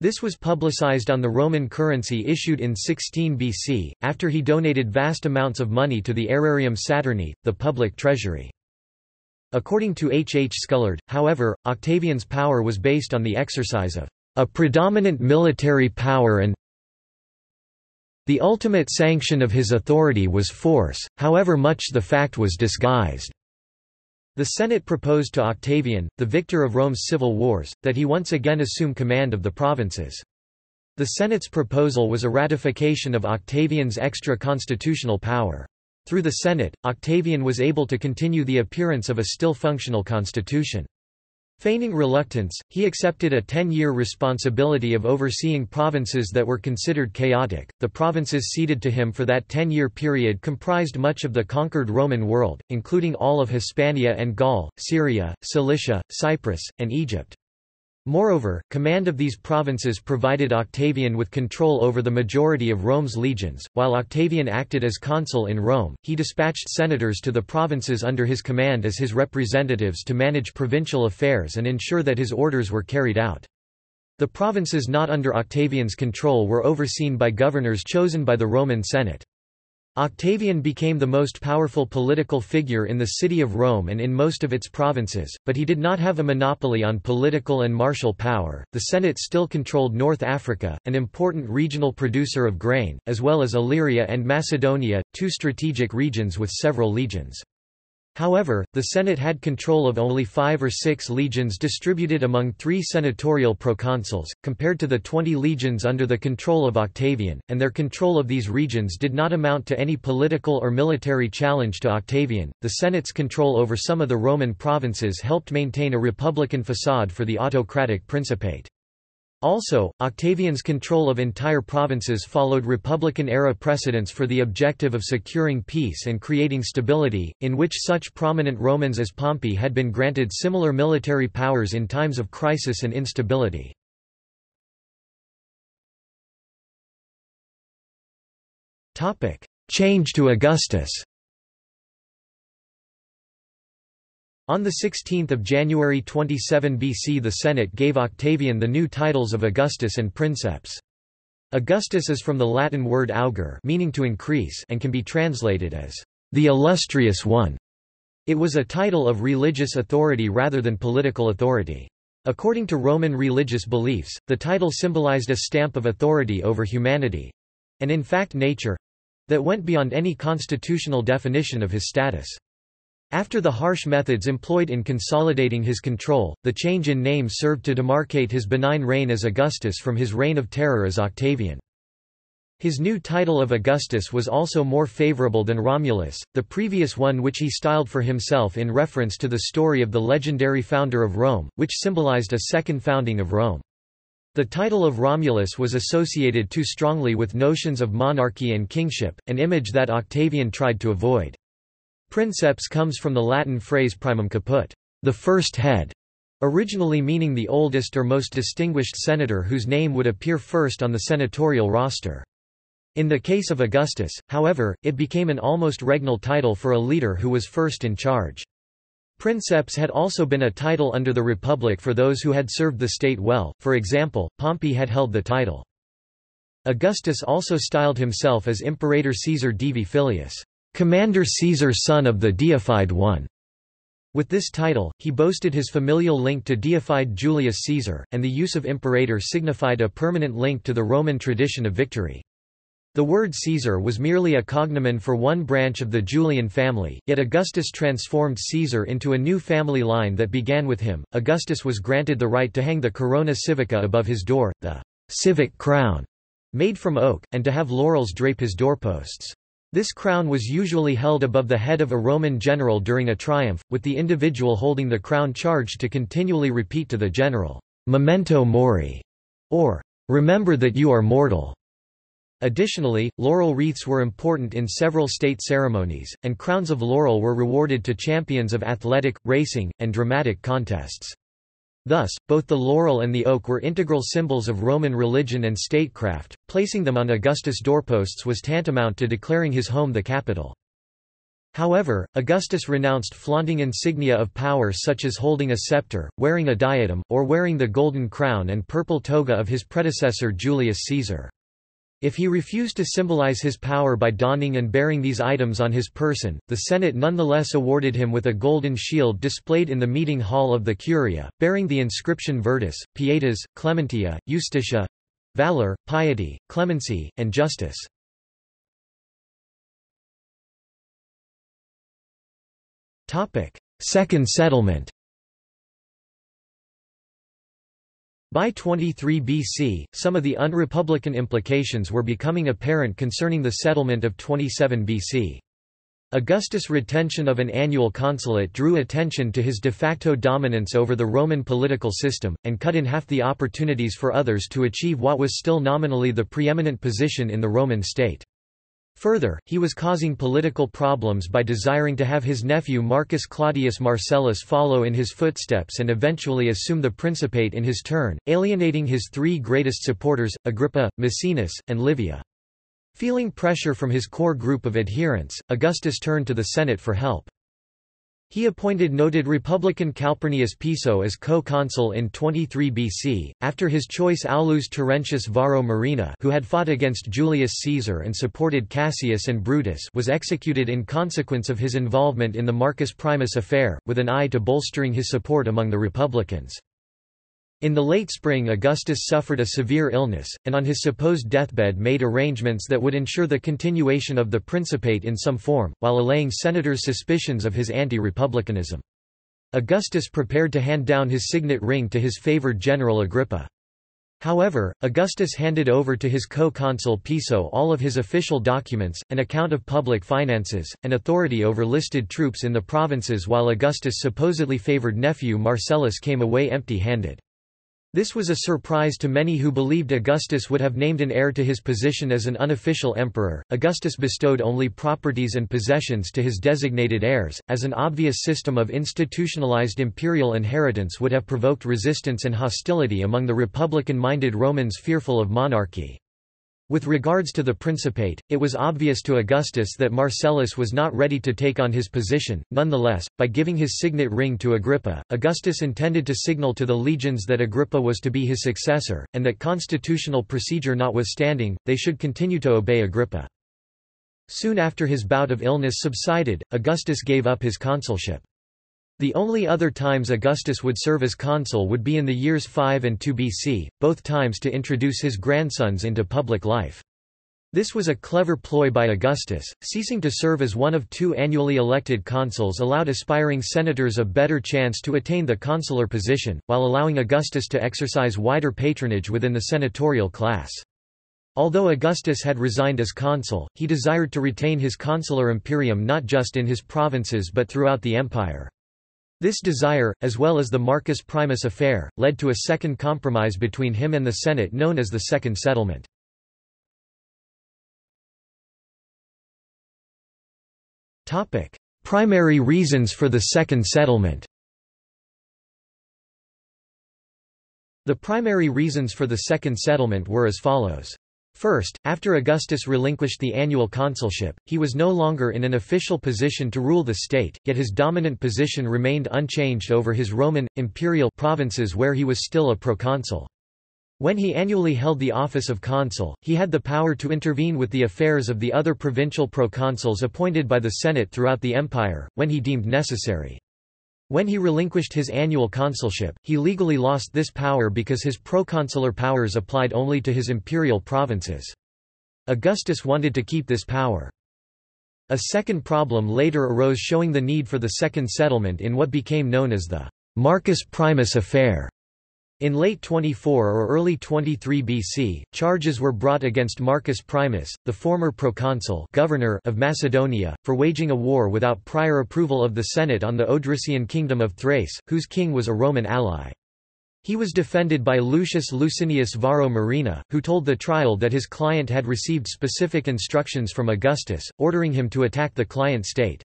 This was publicized on the Roman currency issued in 16 BC, after he donated vast amounts of money to the Aerarium Saturni, the public treasury. According to H. H. Scullard, however, Octavian's power was based on the exercise of a predominant military power and the ultimate sanction of his authority was force, however much the fact was disguised. The Senate proposed to Octavian, the victor of Rome's civil wars, that he once again assume command of the provinces. The Senate's proposal was a ratification of Octavian's extra-constitutional power. Through the Senate, Octavian was able to continue the appearance of a still functional constitution. Feigning reluctance, he accepted a 10-year responsibility of overseeing provinces that were considered chaotic. The provinces ceded to him for that 10-year period comprised much of the conquered Roman world, including all of Hispania and Gaul, Syria, Cilicia, Cyprus, and Egypt. Moreover, command of these provinces provided Octavian with control over the majority of Rome's legions. While Octavian acted as consul in Rome, he dispatched senators to the provinces under his command as his representatives to manage provincial affairs and ensure that his orders were carried out. The provinces not under Octavian's control were overseen by governors chosen by the Roman Senate. Octavian became the most powerful political figure in the city of Rome and in most of its provinces, but he did not have a monopoly on political and martial power. The Senate still controlled North Africa, an important regional producer of grain, as well as Illyria and Macedonia, two strategic regions with several legions. However, the Senate had control of only five or six legions distributed among three senatorial proconsuls, compared to the twenty legions under the control of Octavian, and their control of these regions did not amount to any political or military challenge to Octavian. The Senate's control over some of the Roman provinces helped maintain a republican facade for the autocratic principate. Also, Octavian's control of entire provinces followed Republican-era precedents for the objective of securing peace and creating stability, in which such prominent Romans as Pompey had been granted similar military powers in times of crisis and instability. Change to Augustus On 16 January 27 BC the Senate gave Octavian the new titles of Augustus and Princeps. Augustus is from the Latin word augere meaning to increase and can be translated as the illustrious one. It was a title of religious authority rather than political authority. According to Roman religious beliefs, the title symbolized a stamp of authority over humanity—and in fact nature—that went beyond any constitutional definition of his status. After the harsh methods employed in consolidating his control, the change in name served to demarcate his benign reign as Augustus from his reign of terror as Octavian. His new title of Augustus was also more favorable than Romulus, the previous one which he styled for himself in reference to the story of the legendary founder of Rome, which symbolized a second founding of Rome. The title of Romulus was associated too strongly with notions of monarchy and kingship, an image that Octavian tried to avoid. Princeps comes from the Latin phrase primum caput, the first head, originally meaning the oldest or most distinguished senator whose name would appear first on the senatorial roster. In the case of Augustus, however, it became an almost regnal title for a leader who was first in charge. Princeps had also been a title under the Republic for those who had served the state well, for example, Pompey had held the title. Augustus also styled himself as Imperator Caesar Divi Filius. Commander Caesar son of the deified one. With this title, he boasted his familial link to deified Julius Caesar, and the use of imperator signified a permanent link to the Roman tradition of victory. The word Caesar was merely a cognomen for one branch of the Julian family, yet Augustus transformed Caesar into a new family line that began with him. Augustus was granted the right to hang the corona civica above his door, the civic crown, made from oak, and to have laurels drape his doorposts. This crown was usually held above the head of a Roman general during a triumph, with the individual holding the crown charged to continually repeat to the general, memento mori, or remember that you are mortal. Additionally, laurel wreaths were important in several state ceremonies, and crowns of laurel were rewarded to champions of athletic, racing, and dramatic contests. Thus, both the laurel and the oak were integral symbols of Roman religion and statecraft. Placing them on Augustus' doorposts was tantamount to declaring his home the capital. However, Augustus renounced flaunting insignia of power such as holding a scepter, wearing a diadem, or wearing the golden crown and purple toga of his predecessor Julius Caesar. If he refused to symbolize his power by donning and bearing these items on his person, the Senate nonetheless awarded him with a golden shield displayed in the meeting hall of the Curia, bearing the inscription Virtus, Pietas, Clementia, Justitia valor, piety, clemency, and justice. Second settlement By 23 BC, some of the unrepublican implications were becoming apparent concerning the settlement of 27 BC. Augustus' retention of an annual consulate drew attention to his de facto dominance over the Roman political system, and cut in half the opportunities for others to achieve what was still nominally the preeminent position in the Roman state. Further, he was causing political problems by desiring to have his nephew Marcus Claudius Marcellus follow in his footsteps and eventually assume the principate in his turn, alienating his three greatest supporters, Agrippa, Maecenas, and Livia. Feeling pressure from his core group of adherents, Augustus turned to the Senate for help. He appointed noted Republican Calpurnius Piso as co-consul in 23 BC, after his choice Aulus Terentius Varro Murena who had fought against Julius Caesar and supported Cassius and Brutus was executed in consequence of his involvement in the Marcus Primus affair, with an eye to bolstering his support among the Republicans. In the late spring Augustus suffered a severe illness, and on his supposed deathbed made arrangements that would ensure the continuation of the Principate in some form, while allaying senators' suspicions of his anti-republicanism. Augustus prepared to hand down his signet ring to his favored general Agrippa. However, Augustus handed over to his co-consul Piso all of his official documents, an account of public finances, and authority over listed troops in the provinces while Augustus' supposedly favored nephew Marcellus came away empty-handed. This was a surprise to many who believed Augustus would have named an heir to his position as an unofficial emperor. Augustus bestowed only properties and possessions to his designated heirs, as an obvious system of institutionalized imperial inheritance would have provoked resistance and hostility among the republican-minded Romans fearful of monarchy. With regards to the Principate, it was obvious to Augustus that Marcellus was not ready to take on his position. Nonetheless, by giving his signet ring to Agrippa, Augustus intended to signal to the legions that Agrippa was to be his successor, and that constitutional procedure notwithstanding, they should continue to obey Agrippa. Soon after his bout of illness subsided, Augustus gave up his consulship. The only other times Augustus would serve as consul would be in the years 5 and 2 BC, both times to introduce his grandsons into public life. This was a clever ploy by Augustus, ceasing to serve as one of two annually elected consuls allowed aspiring senators a better chance to attain the consular position, while allowing Augustus to exercise wider patronage within the senatorial class. Although Augustus had resigned as consul, he desired to retain his consular imperium not just in his provinces but throughout the empire. This desire, as well as the Marcus Primus affair, led to a second compromise between him and the Senate known as the Second Settlement. Primary reasons for the Second Settlement The primary reasons for the Second Settlement were as follows. First, after Augustus relinquished the annual consulship, he was no longer in an official position to rule the state, yet his dominant position remained unchanged over his Roman, imperial provinces where he was still a proconsul. When he annually held the office of consul, he had the power to intervene with the affairs of the other provincial proconsuls appointed by the Senate throughout the empire, when he deemed necessary. When he relinquished his annual consulship, he legally lost this power because his proconsular powers applied only to his imperial provinces. Augustus wanted to keep this power. A second problem later arose showing the need for the second settlement in what became known as the Marcus Primus affair. In late 24 or early 23 BC, charges were brought against Marcus Primus, the former proconsul governor of Macedonia, for waging a war without prior approval of the Senate on the Odrysian kingdom of Thrace, whose king was a Roman ally. He was defended by Lucius Licinius Varro Murena, who told the trial that his client had received specific instructions from Augustus, ordering him to attack the client state.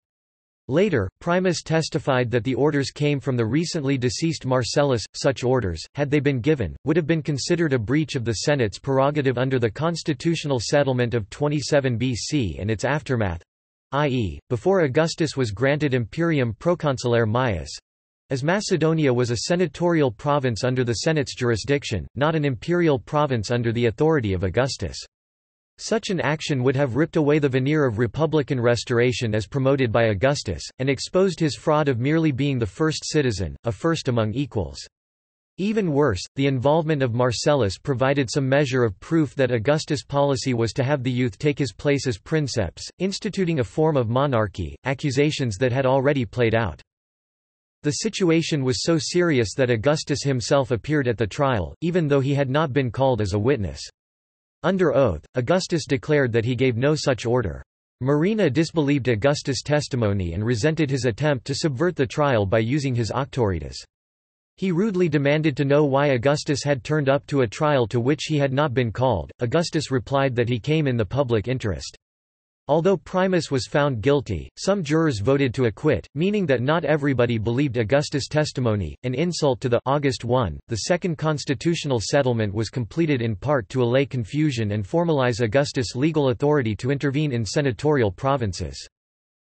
Later, Primus testified that the orders came from the recently deceased Marcellus. Such orders, had they been given, would have been considered a breach of the Senate's prerogative under the constitutional settlement of 27 BC and its aftermath i.e., before Augustus was granted imperium proconsulare maius as Macedonia was a senatorial province under the Senate's jurisdiction, not an imperial province under the authority of Augustus. Such an action would have ripped away the veneer of republican restoration as promoted by Augustus, and exposed his fraud of merely being the first citizen, a first among equals. Even worse, the involvement of Marcellus provided some measure of proof that Augustus' policy was to have the youth take his place as princeps, instituting a form of monarchy, accusations that had already played out. The situation was so serious that Augustus himself appeared at the trial, even though he had not been called as a witness. Under oath, Augustus declared that he gave no such order. Murena disbelieved Augustus' testimony and resented his attempt to subvert the trial by using his auctoritas. He rudely demanded to know why Augustus had turned up to a trial to which he had not been called. Augustus replied that he came in the public interest. Although Primus was found guilty, some jurors voted to acquit, meaning that not everybody believed Augustus' testimony, an insult to the August 1. The second constitutional settlement was completed in part to allay confusion and formalize Augustus' legal authority to intervene in senatorial provinces.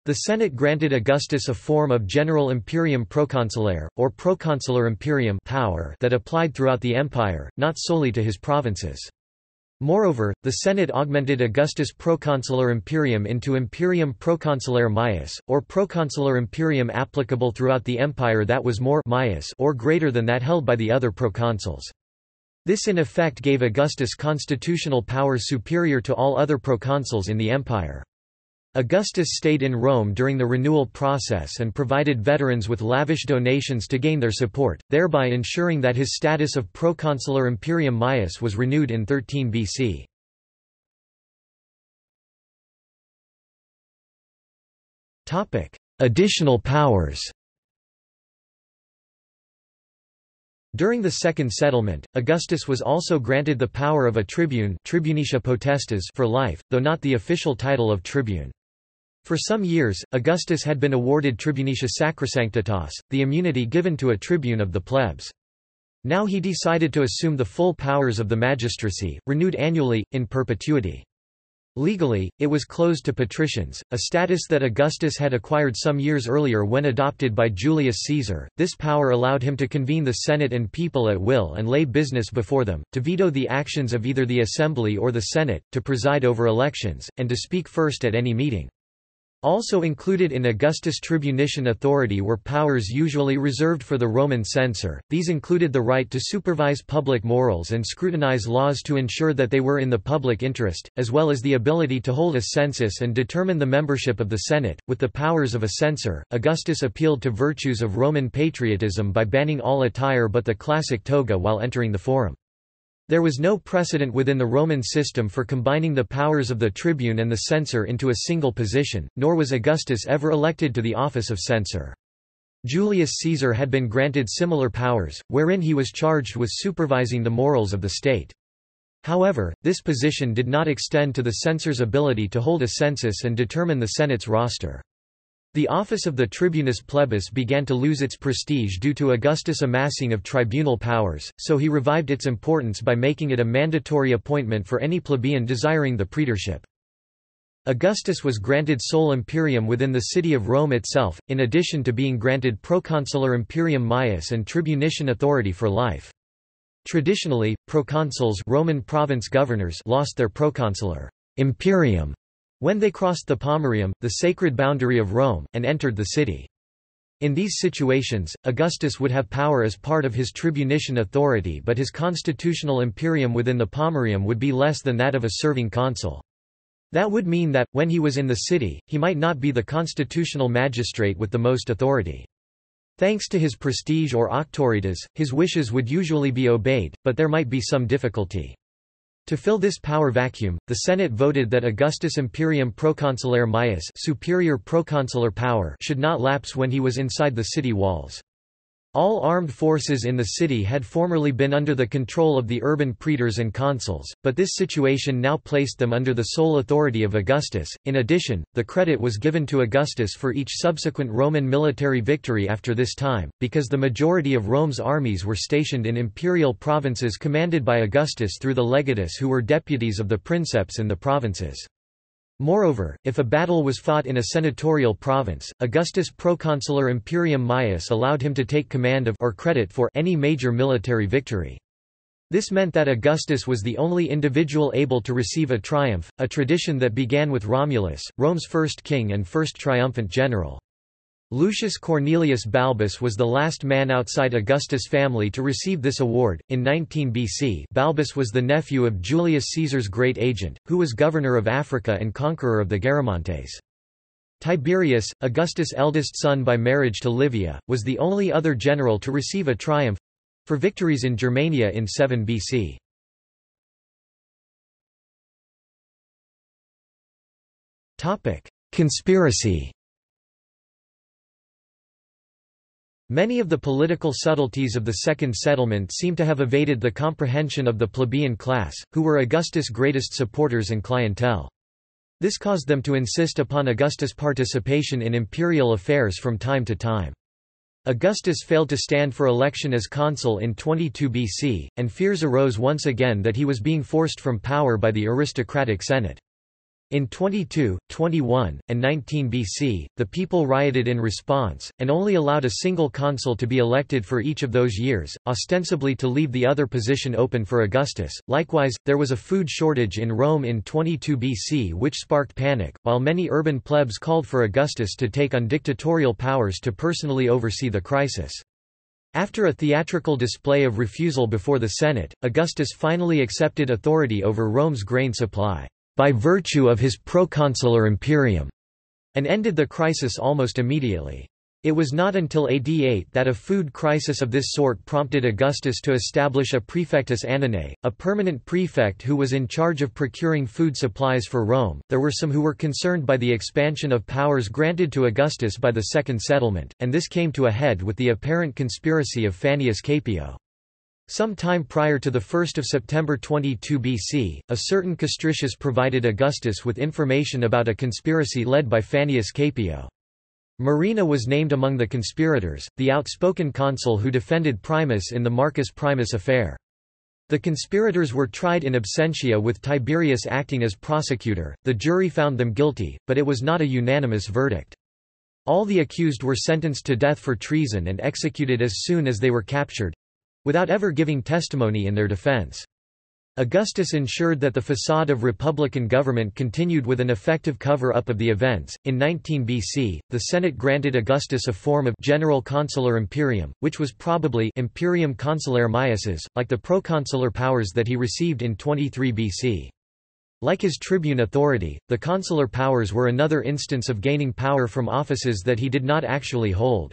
The Senate granted Augustus a form of general imperium proconsulare, or proconsular imperium power that applied throughout the empire, not solely to his provinces. Moreover, the Senate augmented Augustus Proconsular Imperium into Imperium Proconsulare Maius, or Proconsular Imperium applicable throughout the empire that was more Maius or greater than that held by the other proconsuls. This in effect gave Augustus constitutional powers superior to all other proconsuls in the empire. Augustus stayed in Rome during the renewal process and provided veterans with lavish donations to gain their support, thereby ensuring that his status of proconsular imperium Maius was renewed in 13 BC. Additional powers During the Second Settlement, Augustus was also granted the power of a tribune tribunitia potestas for life, though not the official title of tribune. For some years, Augustus had been awarded tribunitia sacrosanctitas, the immunity given to a tribune of the plebs. Now he decided to assume the full powers of the magistracy, renewed annually, in perpetuity. Legally, it was closed to patricians, a status that Augustus had acquired some years earlier when adopted by Julius Caesar. This power allowed him to convene the Senate and people at will and lay business before them, to veto the actions of either the Assembly or the Senate, to preside over elections, and to speak first at any meeting. Also included in Augustus' tribunician authority were powers usually reserved for the Roman censor, these included the right to supervise public morals and scrutinize laws to ensure that they were in the public interest, as well as the ability to hold a census and determine the membership of the Senate. With the powers of a censor, Augustus appealed to virtues of Roman patriotism by banning all attire but the classic toga while entering the forum. There was no precedent within the Roman system for combining the powers of the tribune and the censor into a single position, nor was Augustus ever elected to the office of censor. Julius Caesar had been granted similar powers, wherein he was charged with supervising the morals of the state. However, this position did not extend to the censor's ability to hold a census and determine the Senate's roster. The office of the tribunus plebis began to lose its prestige due to Augustus' amassing of tribunal powers, so he revived its importance by making it a mandatory appointment for any plebeian desiring the praetorship. Augustus was granted sole imperium within the city of Rome itself, in addition to being granted proconsular imperium maius and tribunician authority for life. Traditionally, proconsuls Roman province governors lost their proconsular imperium when they crossed the Pomerium, the sacred boundary of Rome, and entered the city. In these situations, Augustus would have power as part of his tribunician authority but his constitutional imperium within the Pomerium would be less than that of a serving consul. That would mean that, when he was in the city, he might not be the constitutional magistrate with the most authority. Thanks to his prestige or auctoritas, his wishes would usually be obeyed, but there might be some difficulty. To fill this power vacuum, the Senate voted that Augustus Imperium Proconsulare Maius superior proconsular power should not lapse when he was inside the city walls. All armed forces in the city had formerly been under the control of the urban praetors and consuls, but this situation now placed them under the sole authority of Augustus. In addition, the credit was given to Augustus for each subsequent Roman military victory after this time, because the majority of Rome's armies were stationed in imperial provinces commanded by Augustus through the legatus who were deputies of the princeps in the provinces. Moreover, if a battle was fought in a senatorial province, Augustus' proconsular imperium maius allowed him to take command of or credit for any major military victory. This meant that Augustus was the only individual able to receive a triumph, a tradition that began with Romulus, Rome's first king and first triumphant general. Lucius Cornelius Balbus was the last man outside Augustus' family to receive this award. In 19 BC, Balbus was the nephew of Julius Caesar's great agent, who was governor of Africa and conqueror of the Garamantes. Tiberius, Augustus' eldest son by marriage to Livia, was the only other general to receive a triumph for victories in Germania in 7 BC. Conspiracy Many of the political subtleties of the Second Settlement seem to have evaded the comprehension of the plebeian class, who were Augustus' greatest supporters and clientele. This caused them to insist upon Augustus' participation in imperial affairs from time to time. Augustus failed to stand for election as consul in 22 BC, and fears arose once again that he was being forced from power by the aristocratic Senate. In 22, 21, and 19 BC, the people rioted in response, and only allowed a single consul to be elected for each of those years, ostensibly to leave the other position open for Augustus. Likewise, there was a food shortage in Rome in 22 BC which sparked panic, while many urban plebs called for Augustus to take on dictatorial powers to personally oversee the crisis. After a theatrical display of refusal before the Senate, Augustus finally accepted authority over Rome's grain supply by virtue of his proconsular imperium, and ended the crisis almost immediately. It was not until AD 8 that a food crisis of this sort prompted Augustus to establish a praefectus annonae, a permanent prefect who was in charge of procuring food supplies for Rome. There were some who were concerned by the expansion of powers granted to Augustus by the Second Settlement, and this came to a head with the apparent conspiracy of Fannius Caepio. Some time prior to 1 September 22 BC, a certain Castricius provided Augustus with information about a conspiracy led by Fannius Caepio. Murena was named among the conspirators, the outspoken consul who defended Primus in the Marcus Primus affair. The conspirators were tried in absentia with Tiberius acting as prosecutor, the jury found them guilty, but it was not a unanimous verdict. All the accused were sentenced to death for treason and executed as soon as they were captured, without ever giving testimony in their defense. Augustus ensured that the facade of republican government continued with an effective cover-up of the events. In 19 BC, the Senate granted Augustus a form of general consular imperium, which was probably imperium consulare maius's, like the proconsular powers that he received in 23 BC. Like his tribune authority, the consular powers were another instance of gaining power from offices that he did not actually hold.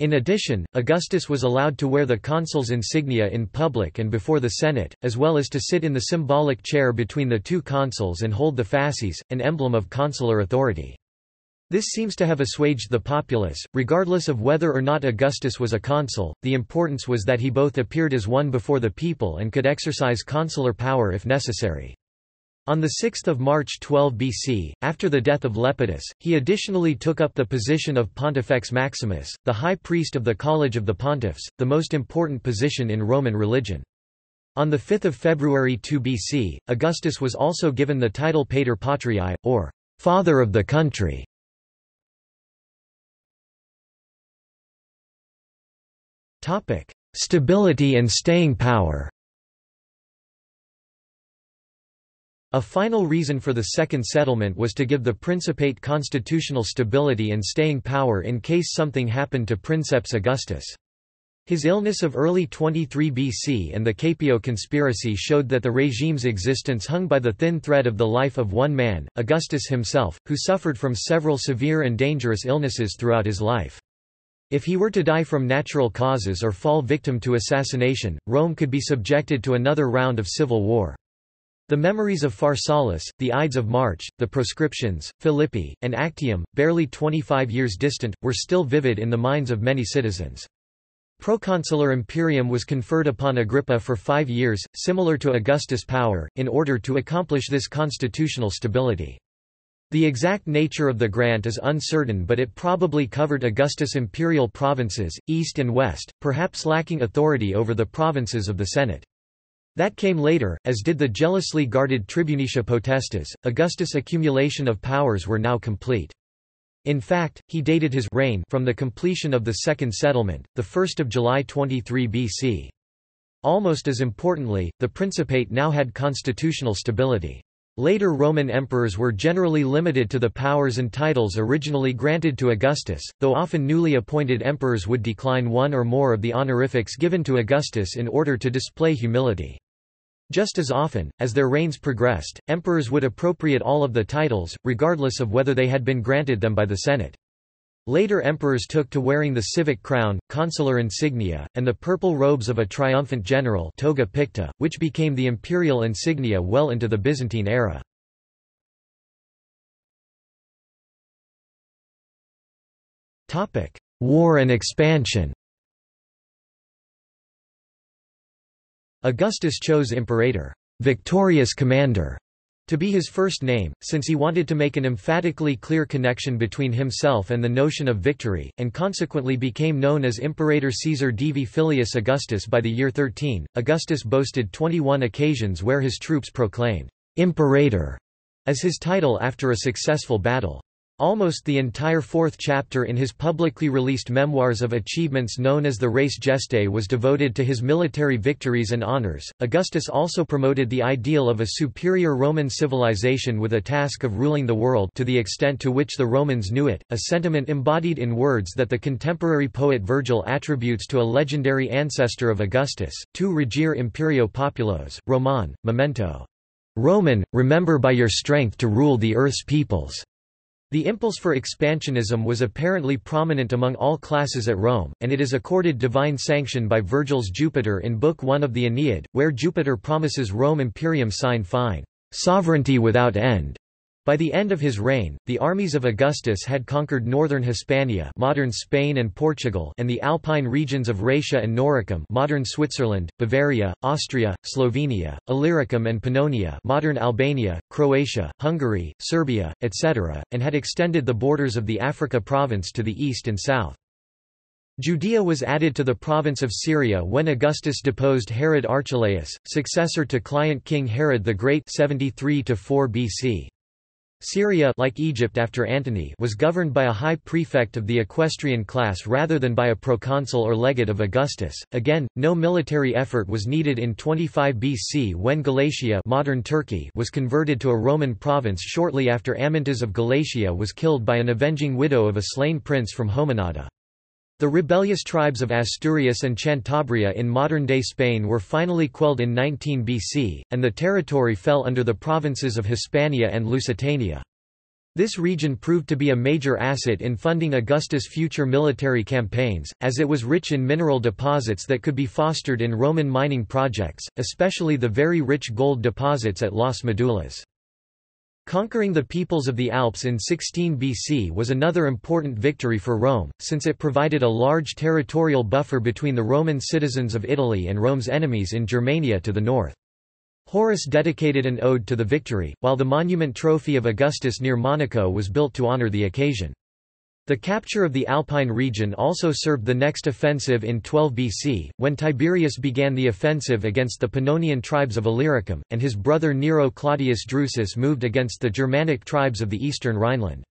In addition, Augustus was allowed to wear the consul's insignia in public and before the Senate, as well as to sit in the symbolic chair between the two consuls and hold the fasces, an emblem of consular authority. This seems to have assuaged the populace, regardless of whether or not Augustus was a consul, the importance was that he both appeared as one before the people and could exercise consular power if necessary. On 6 March 12 BC, after the death of Lepidus, he additionally took up the position of Pontifex Maximus, the high priest of the College of the Pontiffs, the most important position in Roman religion. On 5 February 2 BC, Augustus was also given the title Pater Patriae, or Father of the Country. Stability and staying power A final reason for the second settlement was to give the Principate constitutional stability and staying power in case something happened to Princeps Augustus. His illness of early 23 BC and the Caepio conspiracy showed that the regime's existence hung by the thin thread of the life of one man, Augustus himself, who suffered from several severe and dangerous illnesses throughout his life. If he were to die from natural causes or fall victim to assassination, Rome could be subjected to another round of civil war. The memories of Pharsalus, the Ides of March, the proscriptions, Philippi, and Actium, barely 25 years distant, were still vivid in the minds of many citizens. Proconsular imperium was conferred upon Agrippa for five years, similar to Augustus' power, in order to accomplish this constitutional stability. The exact nature of the grant is uncertain but it probably covered Augustus' imperial provinces, east and west, perhaps lacking authority over the provinces of the Senate. That came later, as did the jealously guarded Tribunicia Potestas. Augustus' accumulation of powers were now complete. In fact, he dated his reign from the completion of the Second Settlement, 1 July 23 BC. Almost as importantly, the Principate now had constitutional stability. Later Roman emperors were generally limited to the powers and titles originally granted to Augustus, though often newly appointed emperors would decline one or more of the honorifics given to Augustus in order to display humility. Just as often, as their reigns progressed, emperors would appropriate all of the titles, regardless of whether they had been granted them by the Senate. Later emperors took to wearing the civic crown, consular insignia, and the purple robes of a triumphant general toga picta, which became the imperial insignia well into the Byzantine era. War and expansion Augustus chose Imperator victorious commander", to be his first name, since he wanted to make an emphatically clear connection between himself and the notion of victory, and consequently became known as Imperator Caesar Divi Filius Augustus by the year 13. Augustus boasted 21 occasions where his troops proclaimed, Imperator, as his title after a successful battle. Almost the entire fourth chapter in his publicly released memoirs of achievements known as the Res Gestae was devoted to his military victories and honors. Augustus also promoted the ideal of a superior Roman civilization with a task of ruling the world to the extent to which the Romans knew it, a sentiment embodied in words that the contemporary poet Virgil attributes to a legendary ancestor of Augustus, tu regere imperio populos, Roman, memento. Roman, remember by your strength to rule the earth's peoples. The impulse for expansionism was apparently prominent among all classes at Rome, and it is accorded divine sanction by Virgil's Jupiter in Book 1 of the Aeneid, where Jupiter promises Rome imperium sine fine, sovereignty without end. By the end of his reign, the armies of Augustus had conquered northern Hispania modern Spain and Portugal and the Alpine regions of Raetia and Noricum modern Switzerland, Bavaria, Austria, Slovenia, Illyricum and Pannonia modern Albania, Croatia, Hungary, Serbia, etc., and had extended the borders of the Africa province to the east and south. Judea was added to the province of Syria when Augustus deposed Herod Archelaus, successor to client King Herod the Great 73 BC. Syria like Egypt after Antony was governed by a high prefect of the equestrian class rather than by a proconsul or legate of Augustus. Again, no military effort was needed in 25 BC when Galatia modern Turkey was converted to a Roman province shortly after Amyntas of Galatia was killed by an avenging widow of a slain prince from Homenada. The rebellious tribes of Asturias and Cantabria in modern-day Spain were finally quelled in 19 BC, and the territory fell under the provinces of Hispania and Lusitania. This region proved to be a major asset in funding Augustus' future military campaigns, as it was rich in mineral deposits that could be fostered in Roman mining projects, especially the very rich gold deposits at Las Médulas. Conquering the peoples of the Alps in 16 BC was another important victory for Rome, since it provided a large territorial buffer between the Roman citizens of Italy and Rome's enemies in Germania to the north. Horace dedicated an ode to the victory, while the monument trophy of Augustus near Monaco was built to honor the occasion. The capture of the Alpine region also served the next offensive in 12 BC, when Tiberius began the offensive against the Pannonian tribes of Illyricum, and his brother Nero Claudius Drusus moved against the Germanic tribes of the eastern Rhineland.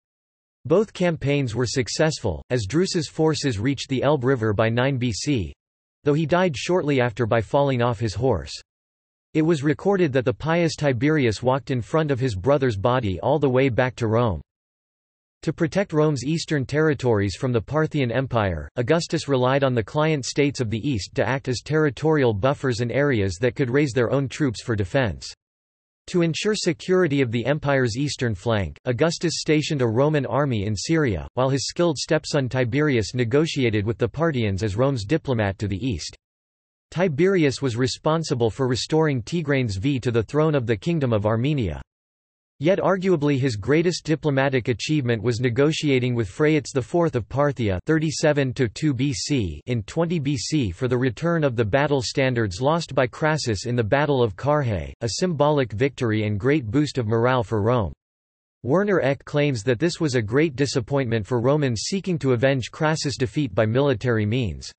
Both campaigns were successful, as Drusus' forces reached the Elbe River by 9 BC—though he died shortly after by falling off his horse. It was recorded that the pious Tiberius walked in front of his brother's body all the way back to Rome. To protect Rome's eastern territories from the Parthian Empire, Augustus relied on the client states of the east to act as territorial buffers and areas that could raise their own troops for defense. To ensure security of the empire's eastern flank, Augustus stationed a Roman army in Syria, while his skilled stepson Tiberius negotiated with the Parthians as Rome's diplomat to the east. Tiberius was responsible for restoring Tigranes V to the throne of the Kingdom of Armenia. Yet arguably his greatest diplomatic achievement was negotiating with Phraates IV of Parthia 37 BC in 20 BC for the return of the battle standards lost by Crassus in the Battle of Carrhae, a symbolic victory and great boost of morale for Rome. Werner Eck claims that this was a great disappointment for Romans seeking to avenge Crassus' defeat by military means.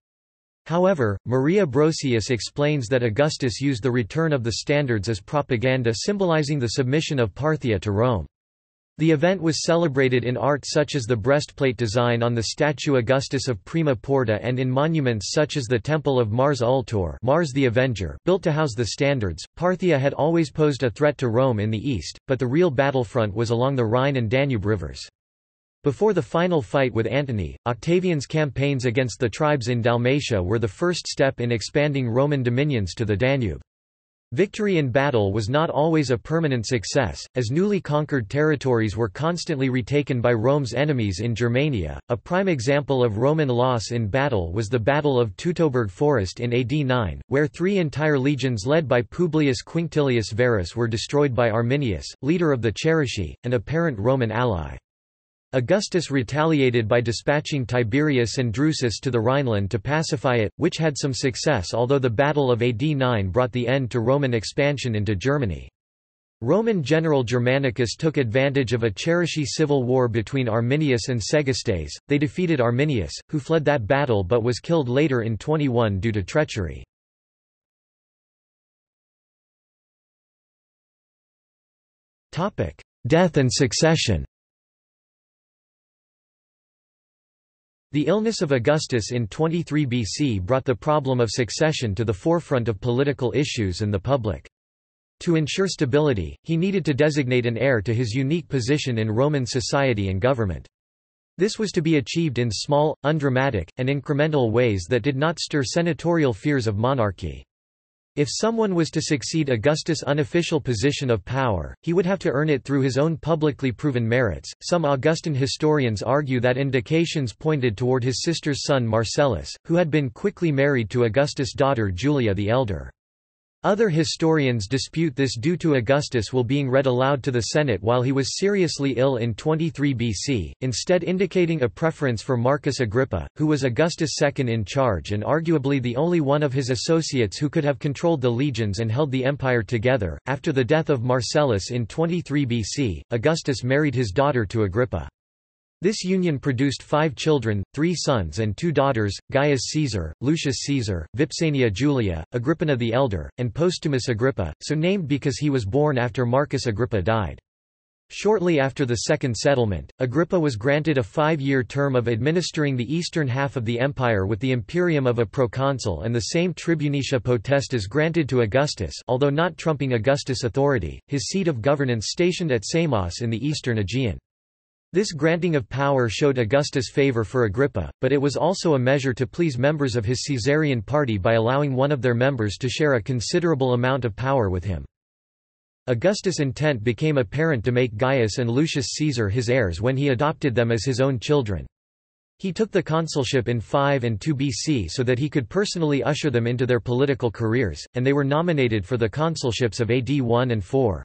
However, Maria Brosius explains that Augustus used the return of the standards as propaganda symbolizing the submission of Parthia to Rome. The event was celebrated in art such as the breastplate design on the statue Augustus of Prima Porta and in monuments such as the Temple of Mars Ultor Mars the Avenger, built to house the standards. Parthia had always posed a threat to Rome in the east, but the real battlefront was along the Rhine and Danube rivers. Before the final fight with Antony, Octavian's campaigns against the tribes in Dalmatia were the first step in expanding Roman dominions to the Danube. Victory in battle was not always a permanent success, as newly conquered territories were constantly retaken by Rome's enemies in Germania. A prime example of Roman loss in battle was the Battle of Teutoburg Forest in AD 9, where three entire legions led by Publius Quinctilius Varus were destroyed by Arminius, leader of the Cherusci, an apparent Roman ally. Augustus retaliated by dispatching Tiberius and Drusus to the Rhineland to pacify it, which had some success although the Battle of AD 9 brought the end to Roman expansion into Germany. Roman general Germanicus took advantage of a Cherusci civil war between Arminius and Segestes. They defeated Arminius, who fled that battle but was killed later in 21 due to treachery. Death and succession The illness of Augustus in 23 BC brought the problem of succession to the forefront of political issues and the public. To ensure stability, he needed to designate an heir to his unique position in Roman society and government. This was to be achieved in small, undramatic, and incremental ways that did not stir senatorial fears of monarchy. If someone was to succeed Augustus' unofficial position of power, he would have to earn it through his own publicly proven merits. Some Augustan historians argue that indications pointed toward his sister's son Marcellus, who had been quickly married to Augustus' daughter Julia the Elder. Other historians dispute this due to Augustus will being read aloud to the Senate while he was seriously ill in 23 BC, instead indicating a preference for Marcus Agrippa, who was Augustus' second in charge and arguably the only one of his associates who could have controlled the legions and held the empire together. After the death of Marcellus in 23 BC, Augustus married his daughter to Agrippa. This union produced five children, three sons and two daughters, Gaius Caesar, Lucius Caesar, Vipsania Julia, Agrippina the Elder, and Postumus Agrippa, so named because he was born after Marcus Agrippa died. Shortly after the Second Settlement, Agrippa was granted a five-year term of administering the eastern half of the empire with the imperium of a proconsul and the same tribunicia potestas granted to Augustus although not trumping Augustus' authority, his seat of governance stationed at Samos in the eastern Aegean. This granting of power showed Augustus' favor for Agrippa, but it was also a measure to please members of his Caesarian party by allowing one of their members to share a considerable amount of power with him. Augustus' intent became apparent to make Gaius and Lucius Caesar his heirs when he adopted them as his own children. He took the consulship in 5 and 2 BC so that he could personally usher them into their political careers, and they were nominated for the consulships of AD 1 and 4.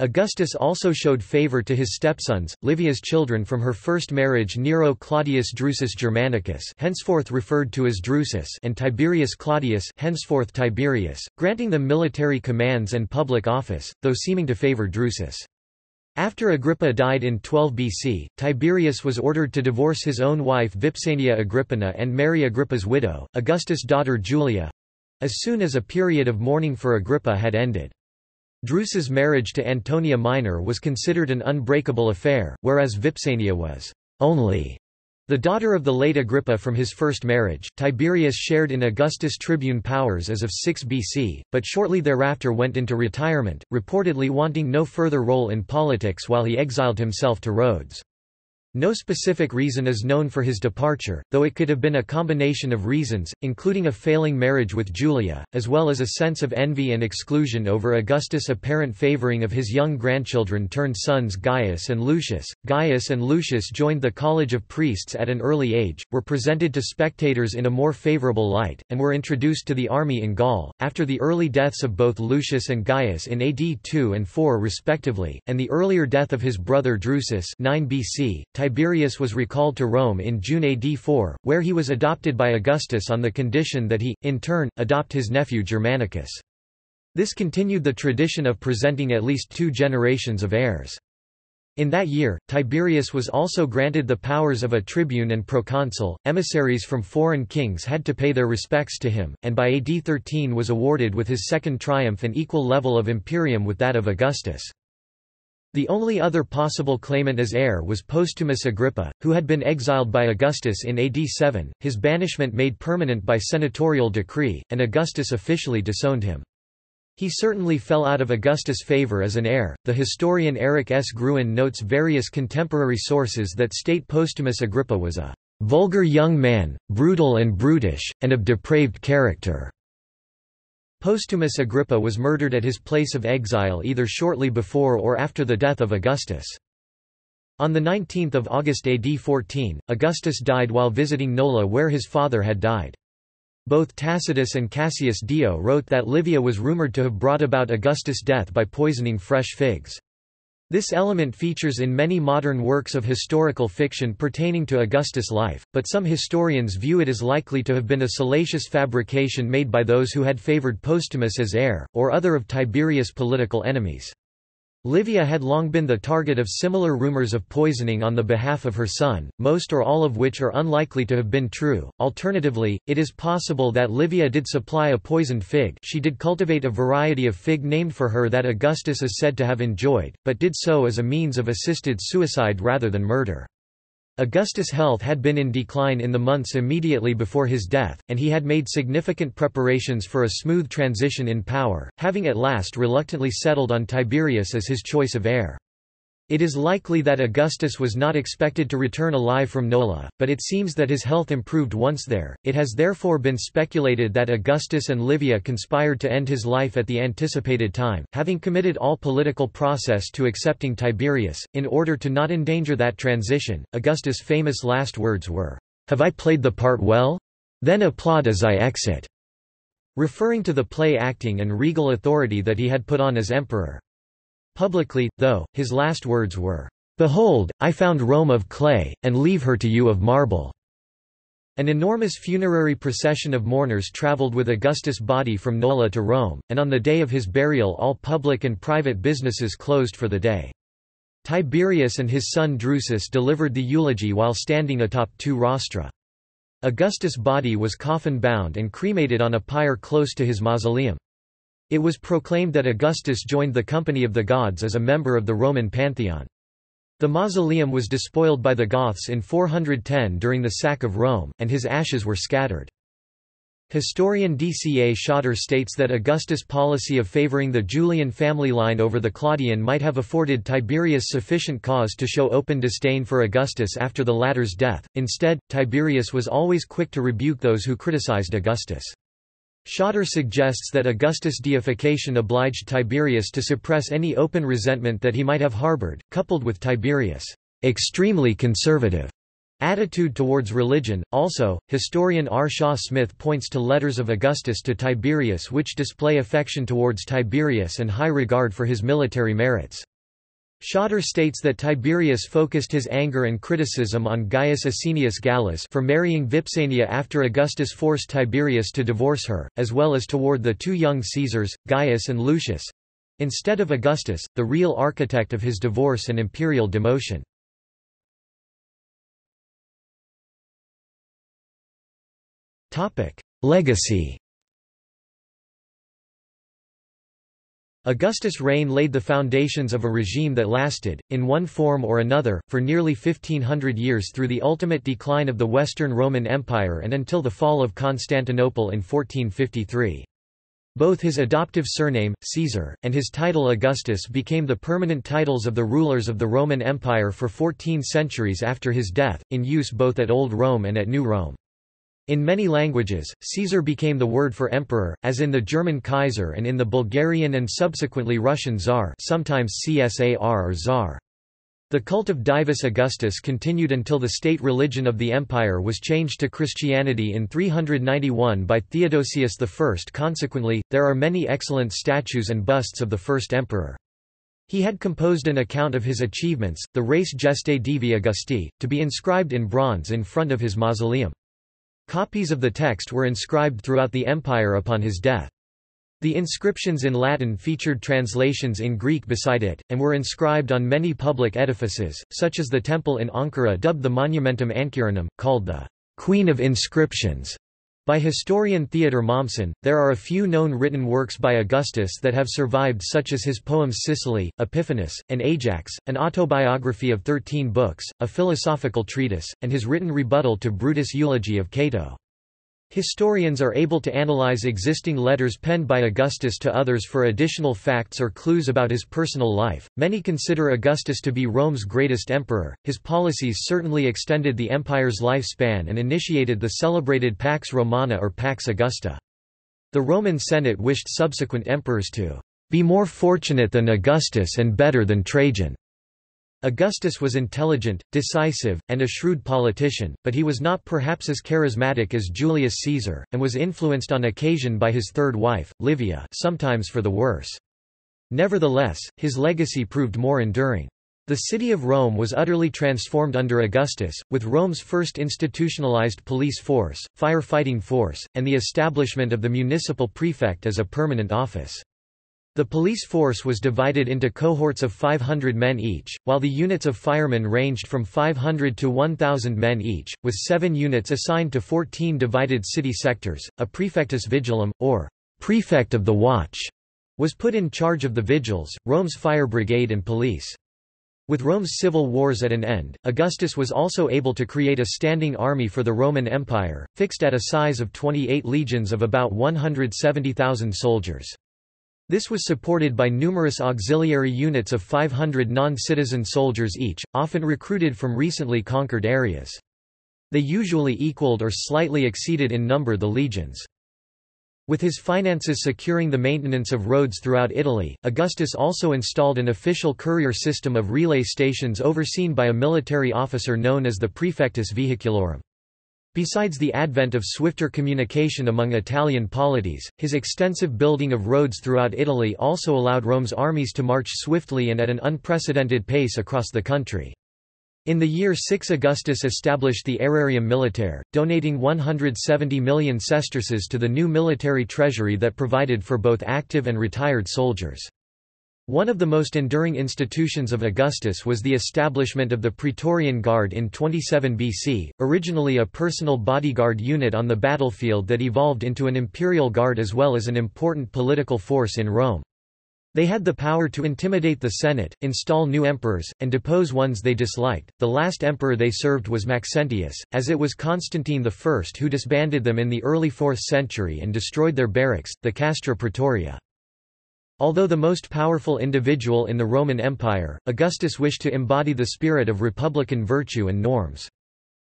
Augustus also showed favor to his stepsons, Livia's children from her first marriage Nero Claudius Drusus Germanicus henceforth referred to as Drusus and Tiberius Claudius henceforth Tiberius, granting them military commands and public office, though seeming to favor Drusus. After Agrippa died in 12 BC, Tiberius was ordered to divorce his own wife Vipsania Agrippina and marry Agrippa's widow, Augustus' daughter Julia—as soon as a period of mourning for Agrippa had ended. Drusus' marriage to Antonia Minor was considered an unbreakable affair, whereas Vipsania was only the daughter of the late Agrippa from his first marriage. Tiberius shared in Augustus' tribune powers as of 6 BC, but shortly thereafter went into retirement, reportedly wanting no further role in politics while he exiled himself to Rhodes. No specific reason is known for his departure, though it could have been a combination of reasons, including a failing marriage with Julia, as well as a sense of envy and exclusion over Augustus' apparent favoring of his young grandchildren turned sons Gaius and Lucius. Gaius and Lucius joined the College of Priests at an early age, were presented to spectators in a more favorable light, and were introduced to the army in Gaul. After the early deaths of both Lucius and Gaius in AD 2 and 4 respectively, and the earlier death of his brother Drusus 9 BC, Tiberius was recalled to Rome in June AD 4, where he was adopted by Augustus on the condition that he, in turn, adopt his nephew Germanicus. This continued the tradition of presenting at least two generations of heirs. In that year, Tiberius was also granted the powers of a tribune and proconsul. Emissaries from foreign kings had to pay their respects to him, and by AD 13 was awarded with his second triumph an equal level of imperium with that of Augustus. The only other possible claimant as heir was Postumus Agrippa, who had been exiled by Augustus in AD 7, his banishment made permanent by senatorial decree, and Augustus officially disowned him. He certainly fell out of Augustus' favor as an heir. The historian Erich S. Gruen notes various contemporary sources that state Postumus Agrippa was a vulgar young man, brutal and brutish, and of depraved character. Postumus Agrippa was murdered at his place of exile either shortly before or after the death of Augustus. On 19 August AD 14, Augustus died while visiting Nola where his father had died. Both Tacitus and Cassius Dio wrote that Livia was rumored to have brought about Augustus' death by poisoning fresh figs. This element features in many modern works of historical fiction pertaining to Augustus' life, but some historians view it as likely to have been a salacious fabrication made by those who had favored Postumus as heir, or other of Tiberius' political enemies. Livia had long been the target of similar rumors of poisoning on the behalf of her son, most or all of which are unlikely to have been true. Alternatively, it is possible that Livia did supply a poisoned fig she did cultivate a variety of fig named for her that Augustus is said to have enjoyed, but did so as a means of assisted suicide rather than murder. Augustus' health had been in decline in the months immediately before his death, and he had made significant preparations for a smooth transition in power, having at last reluctantly settled on Tiberius as his choice of heir. It is likely that Augustus was not expected to return alive from Nola, but it seems that his health improved once there. It has therefore been speculated that Augustus and Livia conspired to end his life at the anticipated time, having committed all political process to accepting Tiberius. In order to not endanger that transition, Augustus' famous last words were, Have I played the part well? Then applaud as I exit. Referring to the play acting and regal authority that he had put on as emperor. Publicly, though, his last words were, "'Behold, I found Rome of clay, and leave her to you of marble." An enormous funerary procession of mourners travelled with Augustus' body from Nola to Rome, and on the day of his burial all public and private businesses closed for the day. Tiberius and his son Drusus delivered the eulogy while standing atop two rostra. Augustus' body was coffin-bound and cremated on a pyre close to his mausoleum. It was proclaimed that Augustus joined the company of the gods as a member of the Roman pantheon. The mausoleum was despoiled by the Goths in 410 during the sack of Rome, and his ashes were scattered. Historian DCA Shotter states that Augustus' policy of favoring the Julian family line over the Claudian might have afforded Tiberius sufficient cause to show open disdain for Augustus after the latter's death. Instead, Tiberius was always quick to rebuke those who criticized Augustus. Shotter suggests that Augustus' deification obliged Tiberius to suppress any open resentment that he might have harbored, coupled with Tiberius' extremely conservative attitude towards religion. Also, historian R. Shaw Smith points to letters of Augustus to Tiberius which display affection towards Tiberius and high regard for his military merits. Shotter states that Tiberius focused his anger and criticism on Gaius Asinius Gallus for marrying Vipsania after Augustus forced Tiberius to divorce her, as well as toward the two young Caesars, Gaius and Lucius—instead of Augustus, the real architect of his divorce and imperial demotion. Legacy Augustus' reign laid the foundations of a regime that lasted, in one form or another, for nearly 1500 years through the ultimate decline of the Western Roman Empire and until the fall of Constantinople in 1453. Both his adoptive surname, Caesar, and his title Augustus became the permanent titles of the rulers of the Roman Empire for 14 centuries after his death, in use both at Old Rome and at New Rome. In many languages, Caesar became the word for emperor, as in the German Kaiser and in the Bulgarian and subsequently Russian Tsar sometimes Csar or Tsar. The cult of Divus Augustus continued until the state religion of the empire was changed to Christianity in 391 by Theodosius I. Consequently, there are many excellent statues and busts of the first emperor. He had composed an account of his achievements, the Res Gestae Divi Augusti, to be inscribed in bronze in front of his mausoleum. Copies of the text were inscribed throughout the empire upon his death. The inscriptions in Latin featured translations in Greek beside it, and were inscribed on many public edifices, such as the temple in Ankara dubbed the Monumentum Ancyranum, called the Queen of Inscriptions. By historian Theodor Mommsen, there are a few known written works by Augustus that have survived such as his poems Sicily, Epiphanes, and Ajax, an autobiography of thirteen books, a philosophical treatise, and his written rebuttal to Brutus' eulogy of Cato. Historians are able to analyze existing letters penned by Augustus to others for additional facts or clues about his personal life. Many consider Augustus to be Rome's greatest emperor. His policies certainly extended the empire's lifespan and initiated the celebrated Pax Romana or Pax Augusta. The Roman Senate wished subsequent emperors to be more fortunate than Augustus and better than Trajan. Augustus was intelligent, decisive, and a shrewd politician, but he was not perhaps as charismatic as Julius Caesar, and was influenced on occasion by his third wife, Livia sometimes for the worse. Nevertheless, his legacy proved more enduring. The city of Rome was utterly transformed under Augustus, with Rome's first institutionalized police force, fire-fighting force, and the establishment of the municipal prefect as a permanent office. The police force was divided into cohorts of 500 men each, while the units of firemen ranged from 500 to 1,000 men each, with seven units assigned to 14 divided city sectors. A prefectus vigilum, or prefect of the watch, was put in charge of the vigils, Rome's fire brigade and police. With Rome's civil wars at an end, Augustus was also able to create a standing army for the Roman Empire, fixed at a size of 28 legions of about 170,000 soldiers. This was supported by numerous auxiliary units of 500 non-citizen soldiers each, often recruited from recently conquered areas. They usually equaled or slightly exceeded in number the legions. With his finances securing the maintenance of roads throughout Italy, Augustus also installed an official courier system of relay stations overseen by a military officer known as the Prefectus Vehiculorum. Besides the advent of swifter communication among Italian polities, his extensive building of roads throughout Italy also allowed Rome's armies to march swiftly and at an unprecedented pace across the country. In the year 6 Augustus established the Aerarium Militare, donating 170 million sesterces to the new military treasury that provided for both active and retired soldiers. One of the most enduring institutions of Augustus was the establishment of the Praetorian Guard in 27 BC, originally a personal bodyguard unit on the battlefield that evolved into an imperial guard as well as an important political force in Rome. They had the power to intimidate the Senate, install new emperors, and depose ones they disliked. The last emperor they served was Maxentius, as it was Constantine I who disbanded them in the early 4th century and destroyed their barracks, the Castra Praetoria. Although the most powerful individual in the Roman Empire, Augustus wished to embody the spirit of republican virtue and norms.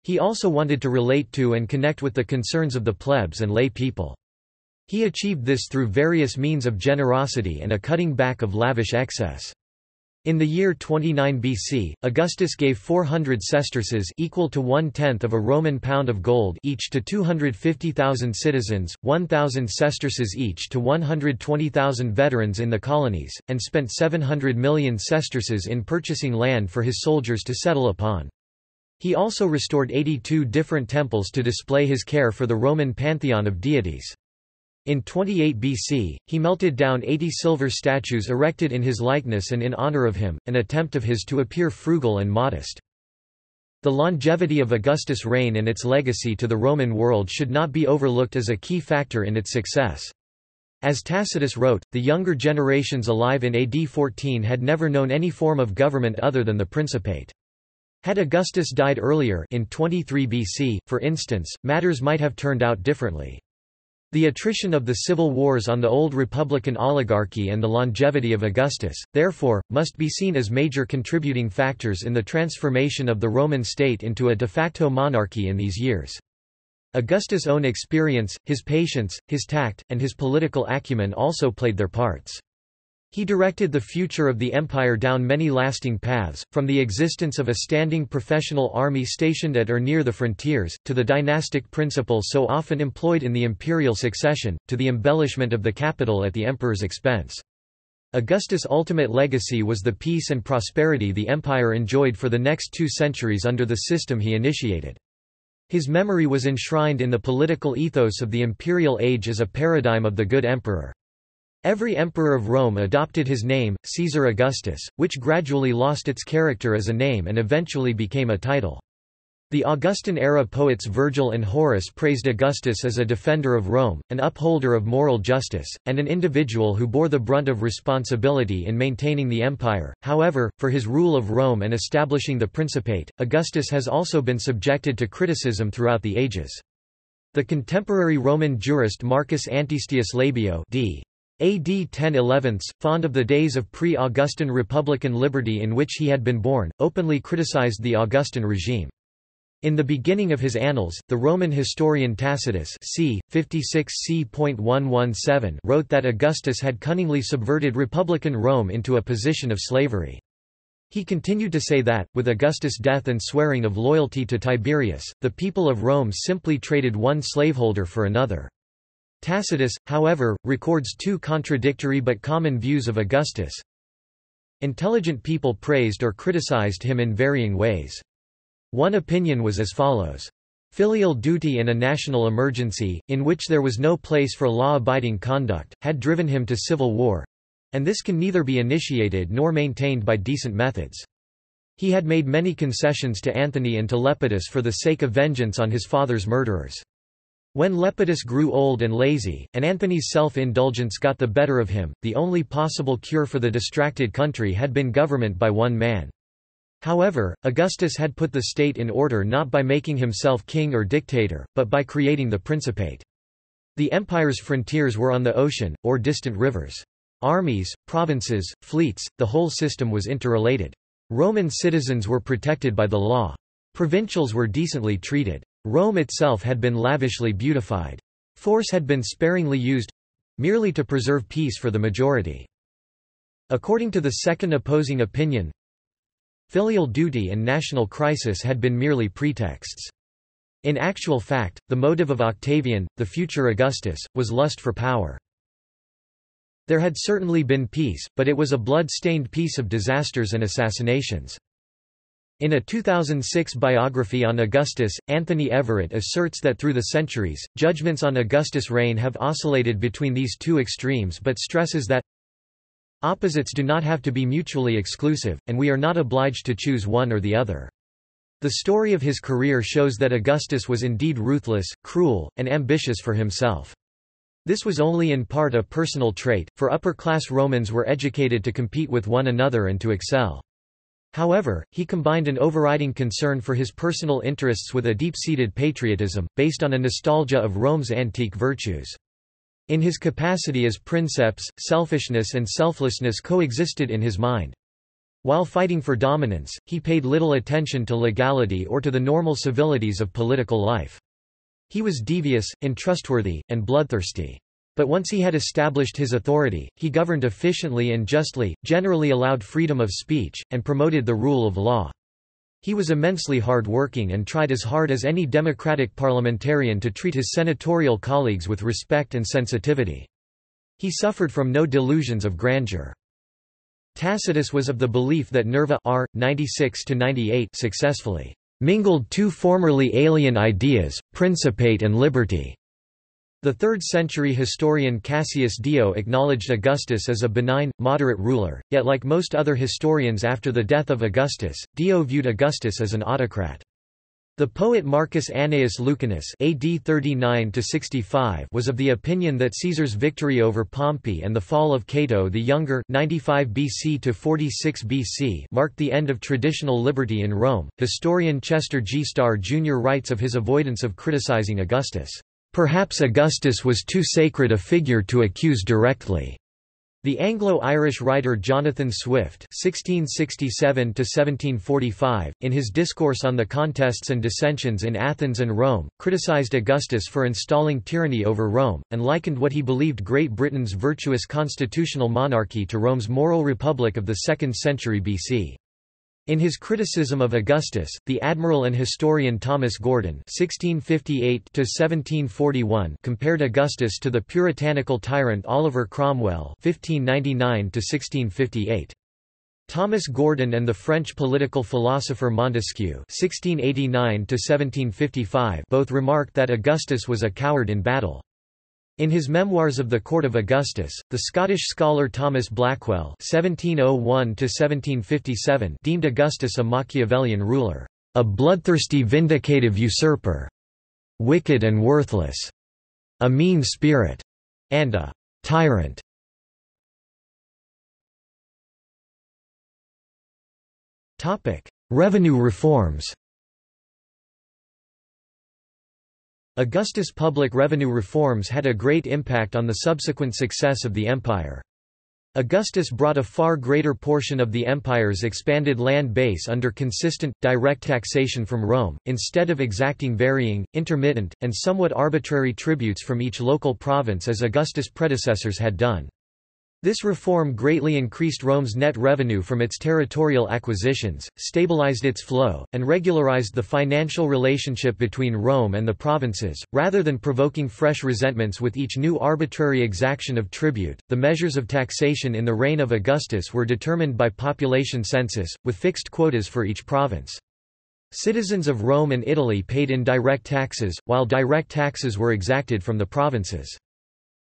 He also wanted to relate to and connect with the concerns of the plebs and lay people. He achieved this through various means of generosity and a cutting back of lavish excess. In the year 29 BC, Augustus gave 400 sesterces equal to one-tenth of a Roman pound of gold each to 250,000 citizens, 1,000 sesterces each to 120,000 veterans in the colonies, and spent 700 million sesterces in purchasing land for his soldiers to settle upon. He also restored 82 different temples to display his care for the Roman pantheon of deities. In 28 BC, he melted down 80 silver statues erected in his likeness and in honor of him, an attempt of his to appear frugal and modest. The longevity of Augustus' reign and its legacy to the Roman world should not be overlooked as a key factor in its success. As Tacitus wrote, the younger generations alive in AD 14 had never known any form of government other than the Principate. Had Augustus died earlier in 23 BC, for instance, matters might have turned out differently. The attrition of the civil wars on the old republican oligarchy and the longevity of Augustus, therefore, must be seen as major contributing factors in the transformation of the Roman state into a de facto monarchy in these years. Augustus' own experience, his patience, his tact, and his political acumen also played their parts. He directed the future of the empire down many lasting paths, from the existence of a standing professional army stationed at or near the frontiers, to the dynastic principle so often employed in the imperial succession, to the embellishment of the capital at the emperor's expense. Augustus' ultimate legacy was the peace and prosperity the empire enjoyed for the next two centuries under the system he initiated. His memory was enshrined in the political ethos of the imperial age as a paradigm of the good emperor. Every emperor of Rome adopted his name, Caesar Augustus, which gradually lost its character as a name and eventually became a title. The Augustan-era poets Virgil and Horace praised Augustus as a defender of Rome, an upholder of moral justice, and an individual who bore the brunt of responsibility in maintaining the empire. However, for his rule of Rome and establishing the Principate, Augustus has also been subjected to criticism throughout the ages. The contemporary Roman jurist Marcus Antistius Labeo d. AD 1011, fond of the days of pre-Augustan republican liberty in which he had been born, openly criticized the Augustan regime. In the beginning of his annals, the Roman historian Tacitus c. 56 c.117 wrote that Augustus had cunningly subverted republican Rome into a position of slavery. He continued to say that, with Augustus' death and swearing of loyalty to Tiberius, the people of Rome simply traded one slaveholder for another. Tacitus, however, records two contradictory but common views of Augustus. Intelligent people praised or criticized him in varying ways. One opinion was as follows. Filial duty in a national emergency, in which there was no place for law-abiding conduct, had driven him to civil war. And this can neither be initiated nor maintained by decent methods. He had made many concessions to Antony and to Lepidus for the sake of vengeance on his father's murderers. When Lepidus grew old and lazy, and Antony's self-indulgence got the better of him, the only possible cure for the distracted country had been government by one man. However, Augustus had put the state in order not by making himself king or dictator, but by creating the Principate. The empire's frontiers were on the ocean, or distant rivers. Armies, provinces, fleets, the whole system was interrelated. Roman citizens were protected by the law. Provincials were decently treated. Rome itself had been lavishly beautified. Force had been sparingly used—merely to preserve peace for the majority. According to the second opposing opinion, filial duty and national crisis had been merely pretexts. In actual fact, the motive of Octavian, the future Augustus, was lust for power. There had certainly been peace, but it was a blood-stained peace of disasters and assassinations. In a 2006 biography on Augustus, Anthony Everitt asserts that through the centuries, judgments on Augustus' reign have oscillated between these two extremes but stresses that opposites do not have to be mutually exclusive, and we are not obliged to choose one or the other. The story of his career shows that Augustus was indeed ruthless, cruel, and ambitious for himself. This was only in part a personal trait, for upper-class Romans were educated to compete with one another and to excel. However, he combined an overriding concern for his personal interests with a deep-seated patriotism, based on a nostalgia of Rome's antique virtues. In his capacity as princeps, selfishness and selflessness coexisted in his mind. While fighting for dominance, he paid little attention to legality or to the normal civilities of political life. He was devious, untrustworthy, and bloodthirsty. But once he had established his authority, he governed efficiently and justly, generally allowed freedom of speech, and promoted the rule of law. He was immensely hard-working and tried as hard as any democratic parliamentarian to treat his senatorial colleagues with respect and sensitivity. He suffered from no delusions of grandeur. Tacitus was of the belief that Nerva R. 96 successfully mingled two formerly alien ideas, principate and liberty. The 3rd-century historian Cassius Dio acknowledged Augustus as a benign, moderate ruler, yet like most other historians after the death of Augustus, Dio viewed Augustus as an autocrat. The poet Marcus Annaeus Lucanus AD 39 was of the opinion that Caesar's victory over Pompey and the fall of Cato the Younger 95 BC to 46 BC marked the end of traditional liberty in Rome. Historian Chester G. Starr Jr. writes of his avoidance of criticizing Augustus, "...perhaps Augustus was too sacred a figure to accuse directly." The Anglo-Irish writer Jonathan Swift (1667–1745), in his discourse on the contests and dissensions in Athens and Rome, criticized Augustus for installing tyranny over Rome, and likened what he believed Great Britain's virtuous constitutional monarchy to Rome's moral republic of the 2nd century BC. In his criticism of Augustus, the admiral and historian Thomas Gordon (1658–1741) compared Augustus to the puritanical tyrant Oliver Cromwell (1599–1658). Thomas Gordon and the French political philosopher Montesquieu (1689–1755) both remarked that Augustus was a coward in battle. In his Memoirs of the Court of Augustus, the Scottish scholar Thomas Blackwell (1701–1757) deemed Augustus a Machiavellian ruler, a bloodthirsty vindicative usurper, wicked and worthless, a mean spirit, and a tyrant. Topic: Revenue reforms. Augustus' public revenue reforms had a great impact on the subsequent success of the empire. Augustus brought a far greater portion of the empire's expanded land base under consistent, direct taxation from Rome, instead of exacting varying, intermittent, and somewhat arbitrary tributes from each local province as Augustus' predecessors had done. This reform greatly increased Rome's net revenue from its territorial acquisitions, stabilized its flow, and regularized the financial relationship between Rome and the provinces. Rather than provoking fresh resentments with each new arbitrary exaction of tribute, the measures of taxation in the reign of Augustus were determined by population census, with fixed quotas for each province. Citizens of Rome and Italy paid indirect taxes, while direct taxes were exacted from the provinces.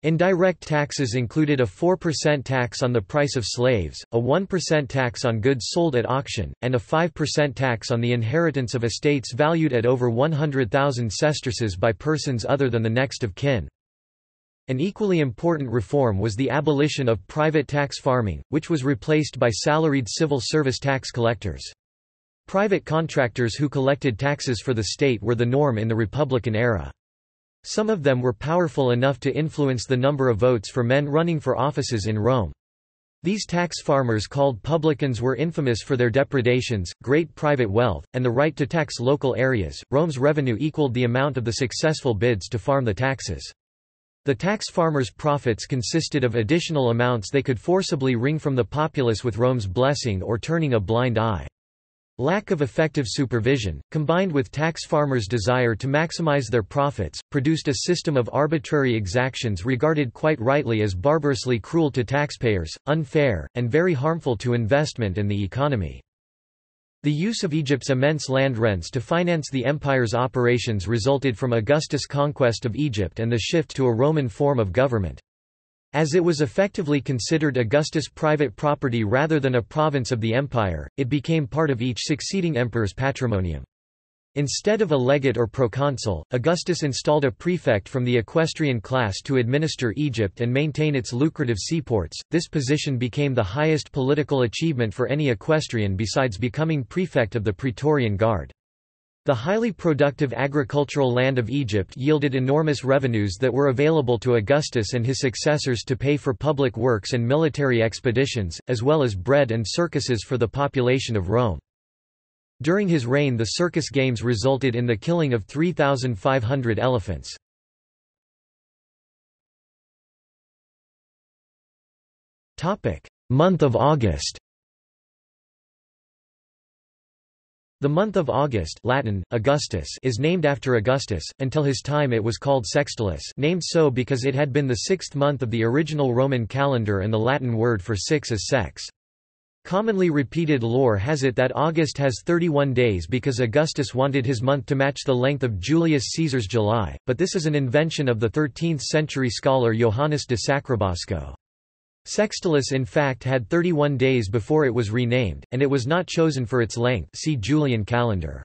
Indirect taxes included a 4% tax on the price of slaves, a 1% tax on goods sold at auction, and a 5% tax on the inheritance of estates valued at over 100,000 sesterces by persons other than the next of kin. An equally important reform was the abolition of private tax farming, which was replaced by salaried civil service tax collectors. Private contractors who collected taxes for the state were the norm in the Republican era. Some of them were powerful enough to influence the number of votes for men running for offices in Rome. These tax farmers called publicans were infamous for their depredations, great private wealth, and the right to tax local areas. Rome's revenue equaled the amount of the successful bids to farm the taxes. The tax farmers' profits consisted of additional amounts they could forcibly wring from the populace with Rome's blessing or turning a blind eye. Lack of effective supervision, combined with tax farmers' desire to maximize their profits, produced a system of arbitrary exactions regarded quite rightly as barbarously cruel to taxpayers, unfair, and very harmful to investment and the economy. The use of Egypt's immense land rents to finance the empire's operations resulted from Augustus' conquest of Egypt and the shift to a Roman form of government. As it was effectively considered Augustus' private property rather than a province of the empire, it became part of each succeeding emperor's patrimonium. Instead of a legate or proconsul, Augustus installed a prefect from the equestrian class to administer Egypt and maintain its lucrative seaports. This position became the highest political achievement for any equestrian besides becoming prefect of the Praetorian Guard. The highly productive agricultural land of Egypt yielded enormous revenues that were available to Augustus and his successors to pay for public works and military expeditions, as well as bread and circuses for the population of Rome. During his reign the circus games resulted in the killing of 3,500 elephants. Month of August The month of August Latin, Augustus is named after Augustus, until his time it was called Sextilis named so because it had been the sixth month of the original Roman calendar and the Latin word for six is sex. Commonly repeated lore has it that August has 31 days because Augustus wanted his month to match the length of Julius Caesar's July, but this is an invention of the 13th-century scholar Johannes de Sacrobosco. Sextilis in fact had 31 days before it was renamed, and it was not chosen for its length see Julian calendar.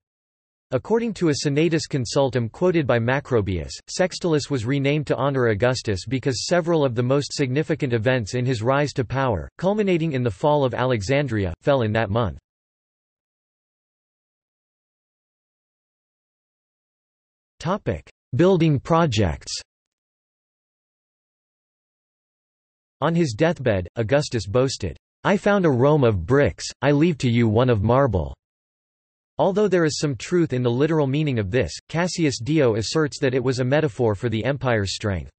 According to a Senatus Consultum quoted by Macrobius, Sextilis was renamed to honor Augustus because several of the most significant events in his rise to power, culminating in the fall of Alexandria, fell in that month. Building projects On his deathbed, Augustus boasted, I found a Rome of bricks, I leave to you one of marble. Although there is some truth in the literal meaning of this, Cassius Dio asserts that it was a metaphor for the empire's strength.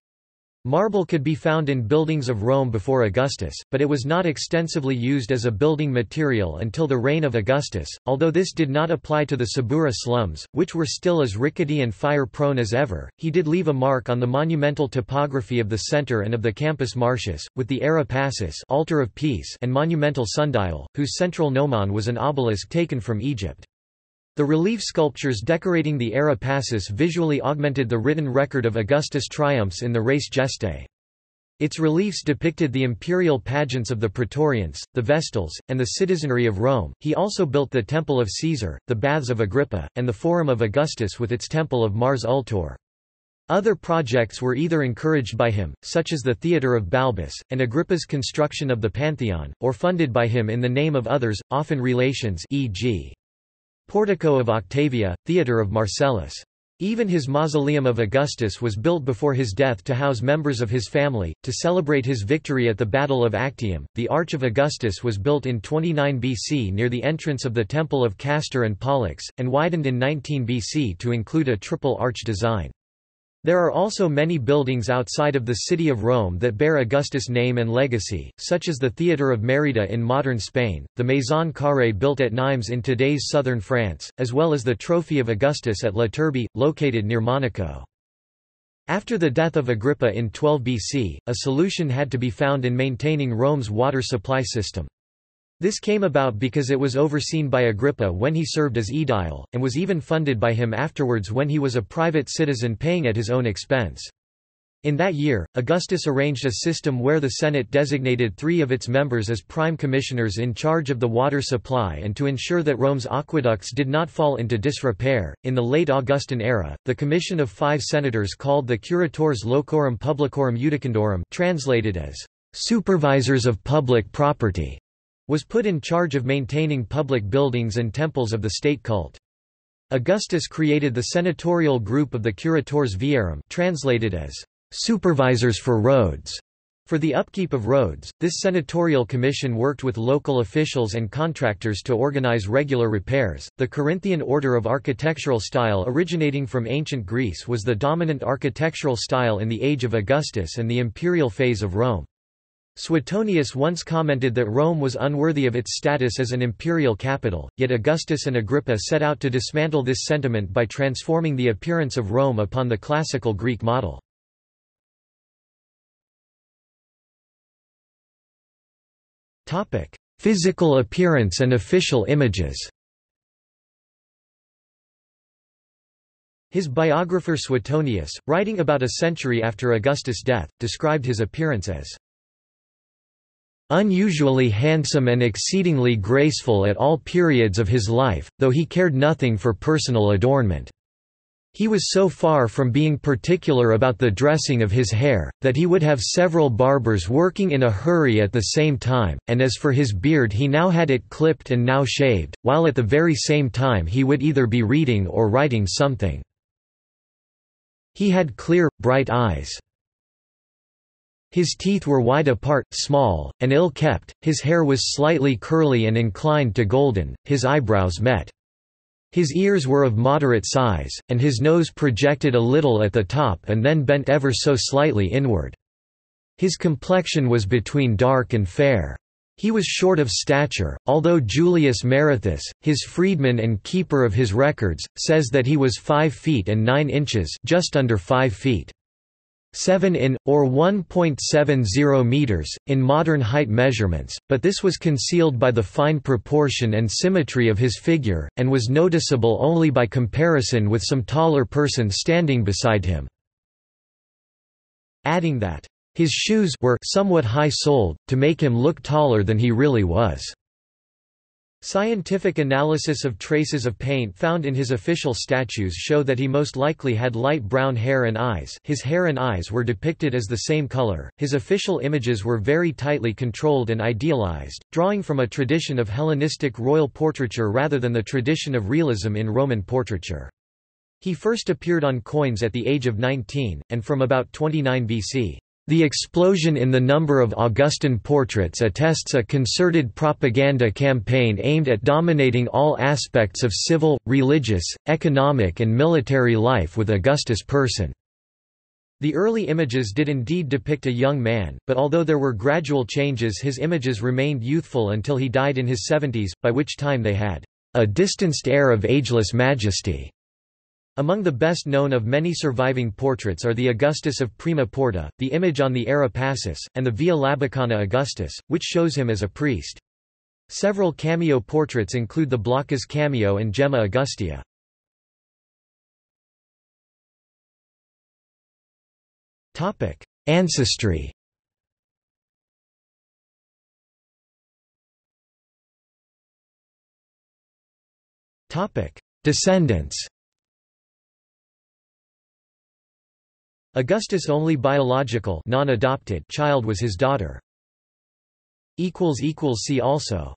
Marble could be found in buildings of Rome before Augustus, but it was not extensively used as a building material until the reign of Augustus, although this did not apply to the Subura slums, which were still as rickety and fire-prone as ever. He did leave a mark on the monumental topography of the center and of the Campus Martius, with the Ara Pacis altar of peace and monumental sundial, whose central gnomon was an obelisk taken from Egypt. The relief sculptures decorating the Ara Pacis visually augmented the written record of Augustus' triumphs in the Res Gestae. Its reliefs depicted the imperial pageants of the Praetorians, the Vestals, and the citizenry of Rome. He also built the Temple of Caesar, the Baths of Agrippa, and the Forum of Augustus with its Temple of Mars Ultor. Other projects were either encouraged by him, such as the Theatre of Balbus, and Agrippa's construction of the Pantheon, or funded by him in the name of others, often relations e.g. Portico of Octavia, theatre of Marcellus. Even his mausoleum of Augustus was built before his death to house members of his family. To celebrate his victory at the Battle of Actium, the Arch of Augustus was built in 29 BC near the entrance of the Temple of Castor and Pollux, and widened in 19 BC to include a triple arch design. There are also many buildings outside of the city of Rome that bear Augustus' name and legacy, such as the Theatre of Merida in modern Spain, the Maison Carrée built at Nimes in today's southern France, as well as the Trophy of Augustus at La Turbie, located near Monaco. After the death of Agrippa in 12 BC, a solution had to be found in maintaining Rome's water supply system. This came about because it was overseen by Agrippa when he served as aedile, and was even funded by him afterwards when he was a private citizen paying at his own expense. In that year, Augustus arranged a system where the Senate designated three of its members as prime commissioners in charge of the water supply and to ensure that Rome's aqueducts did not fall into disrepair. In the late Augustan era, the commission of five senators called the Curatores Locorum Publicorum Iudicandorum translated as supervisors of public property was put in charge of maintaining public buildings and temples of the state cult. Augustus created the senatorial group of the curators Viarum translated as supervisors for roads. For the upkeep of roads, this senatorial commission worked with local officials and contractors to organize regular repairs. The Corinthian order of architectural style originating from ancient Greece was the dominant architectural style in the age of Augustus and the imperial phase of Rome. Suetonius once commented that Rome was unworthy of its status as an imperial capital, yet Augustus and Agrippa set out to dismantle this sentiment by transforming the appearance of Rome upon the classical Greek model. Physical appearance and official images His biographer Suetonius, writing about a century after Augustus' death, described his appearance as unusually handsome and exceedingly graceful at all periods of his life, though he cared nothing for personal adornment. He was so far from being particular about the dressing of his hair, that he would have several barbers working in a hurry at the same time, and as for his beard he now had it clipped and now shaved, while at the very same time he would either be reading or writing something. He had clear, bright eyes. His teeth were wide apart, small, and ill-kept, his hair was slightly curly and inclined to golden, his eyebrows met. His ears were of moderate size, and his nose projected a little at the top and then bent ever so slightly inward. His complexion was between dark and fair. He was short of stature, although Julius Marathus, his freedman and keeper of his records, says that he was 5 feet and 9 inches just under 5 feet. 7 in, or 1.70 meters, in modern height measurements, but this was concealed by the fine proportion and symmetry of his figure, and was noticeable only by comparison with some taller person standing beside him. Adding that, his shoes were somewhat high-soled, to make him look taller than he really was. Scientific analysis of traces of paint found in his official statues show that he most likely had light brown hair and eyes his hair and eyes were depicted as the same color. His official images were very tightly controlled and idealized, drawing from a tradition of Hellenistic royal portraiture rather than the tradition of realism in Roman portraiture. He first appeared on coins at the age of 19, and from about 29 BC. The explosion in the number of Augustan portraits attests a concerted propaganda campaign aimed at dominating all aspects of civil, religious, economic and military life with Augustus' person. The early images did indeed depict a young man, but although there were gradual changes his images remained youthful until he died in his seventies, by which time they had a distanced air of ageless majesty. Among the best known of many surviving portraits are the Augustus of Prima Porta, the image on the Ara Pacis, and the Via Labicana Augustus, which shows him as a priest. Several cameo portraits include the Blacas cameo and Gemma Augustea. Ancestry Descendants Augustus' only biological child was his daughter. See also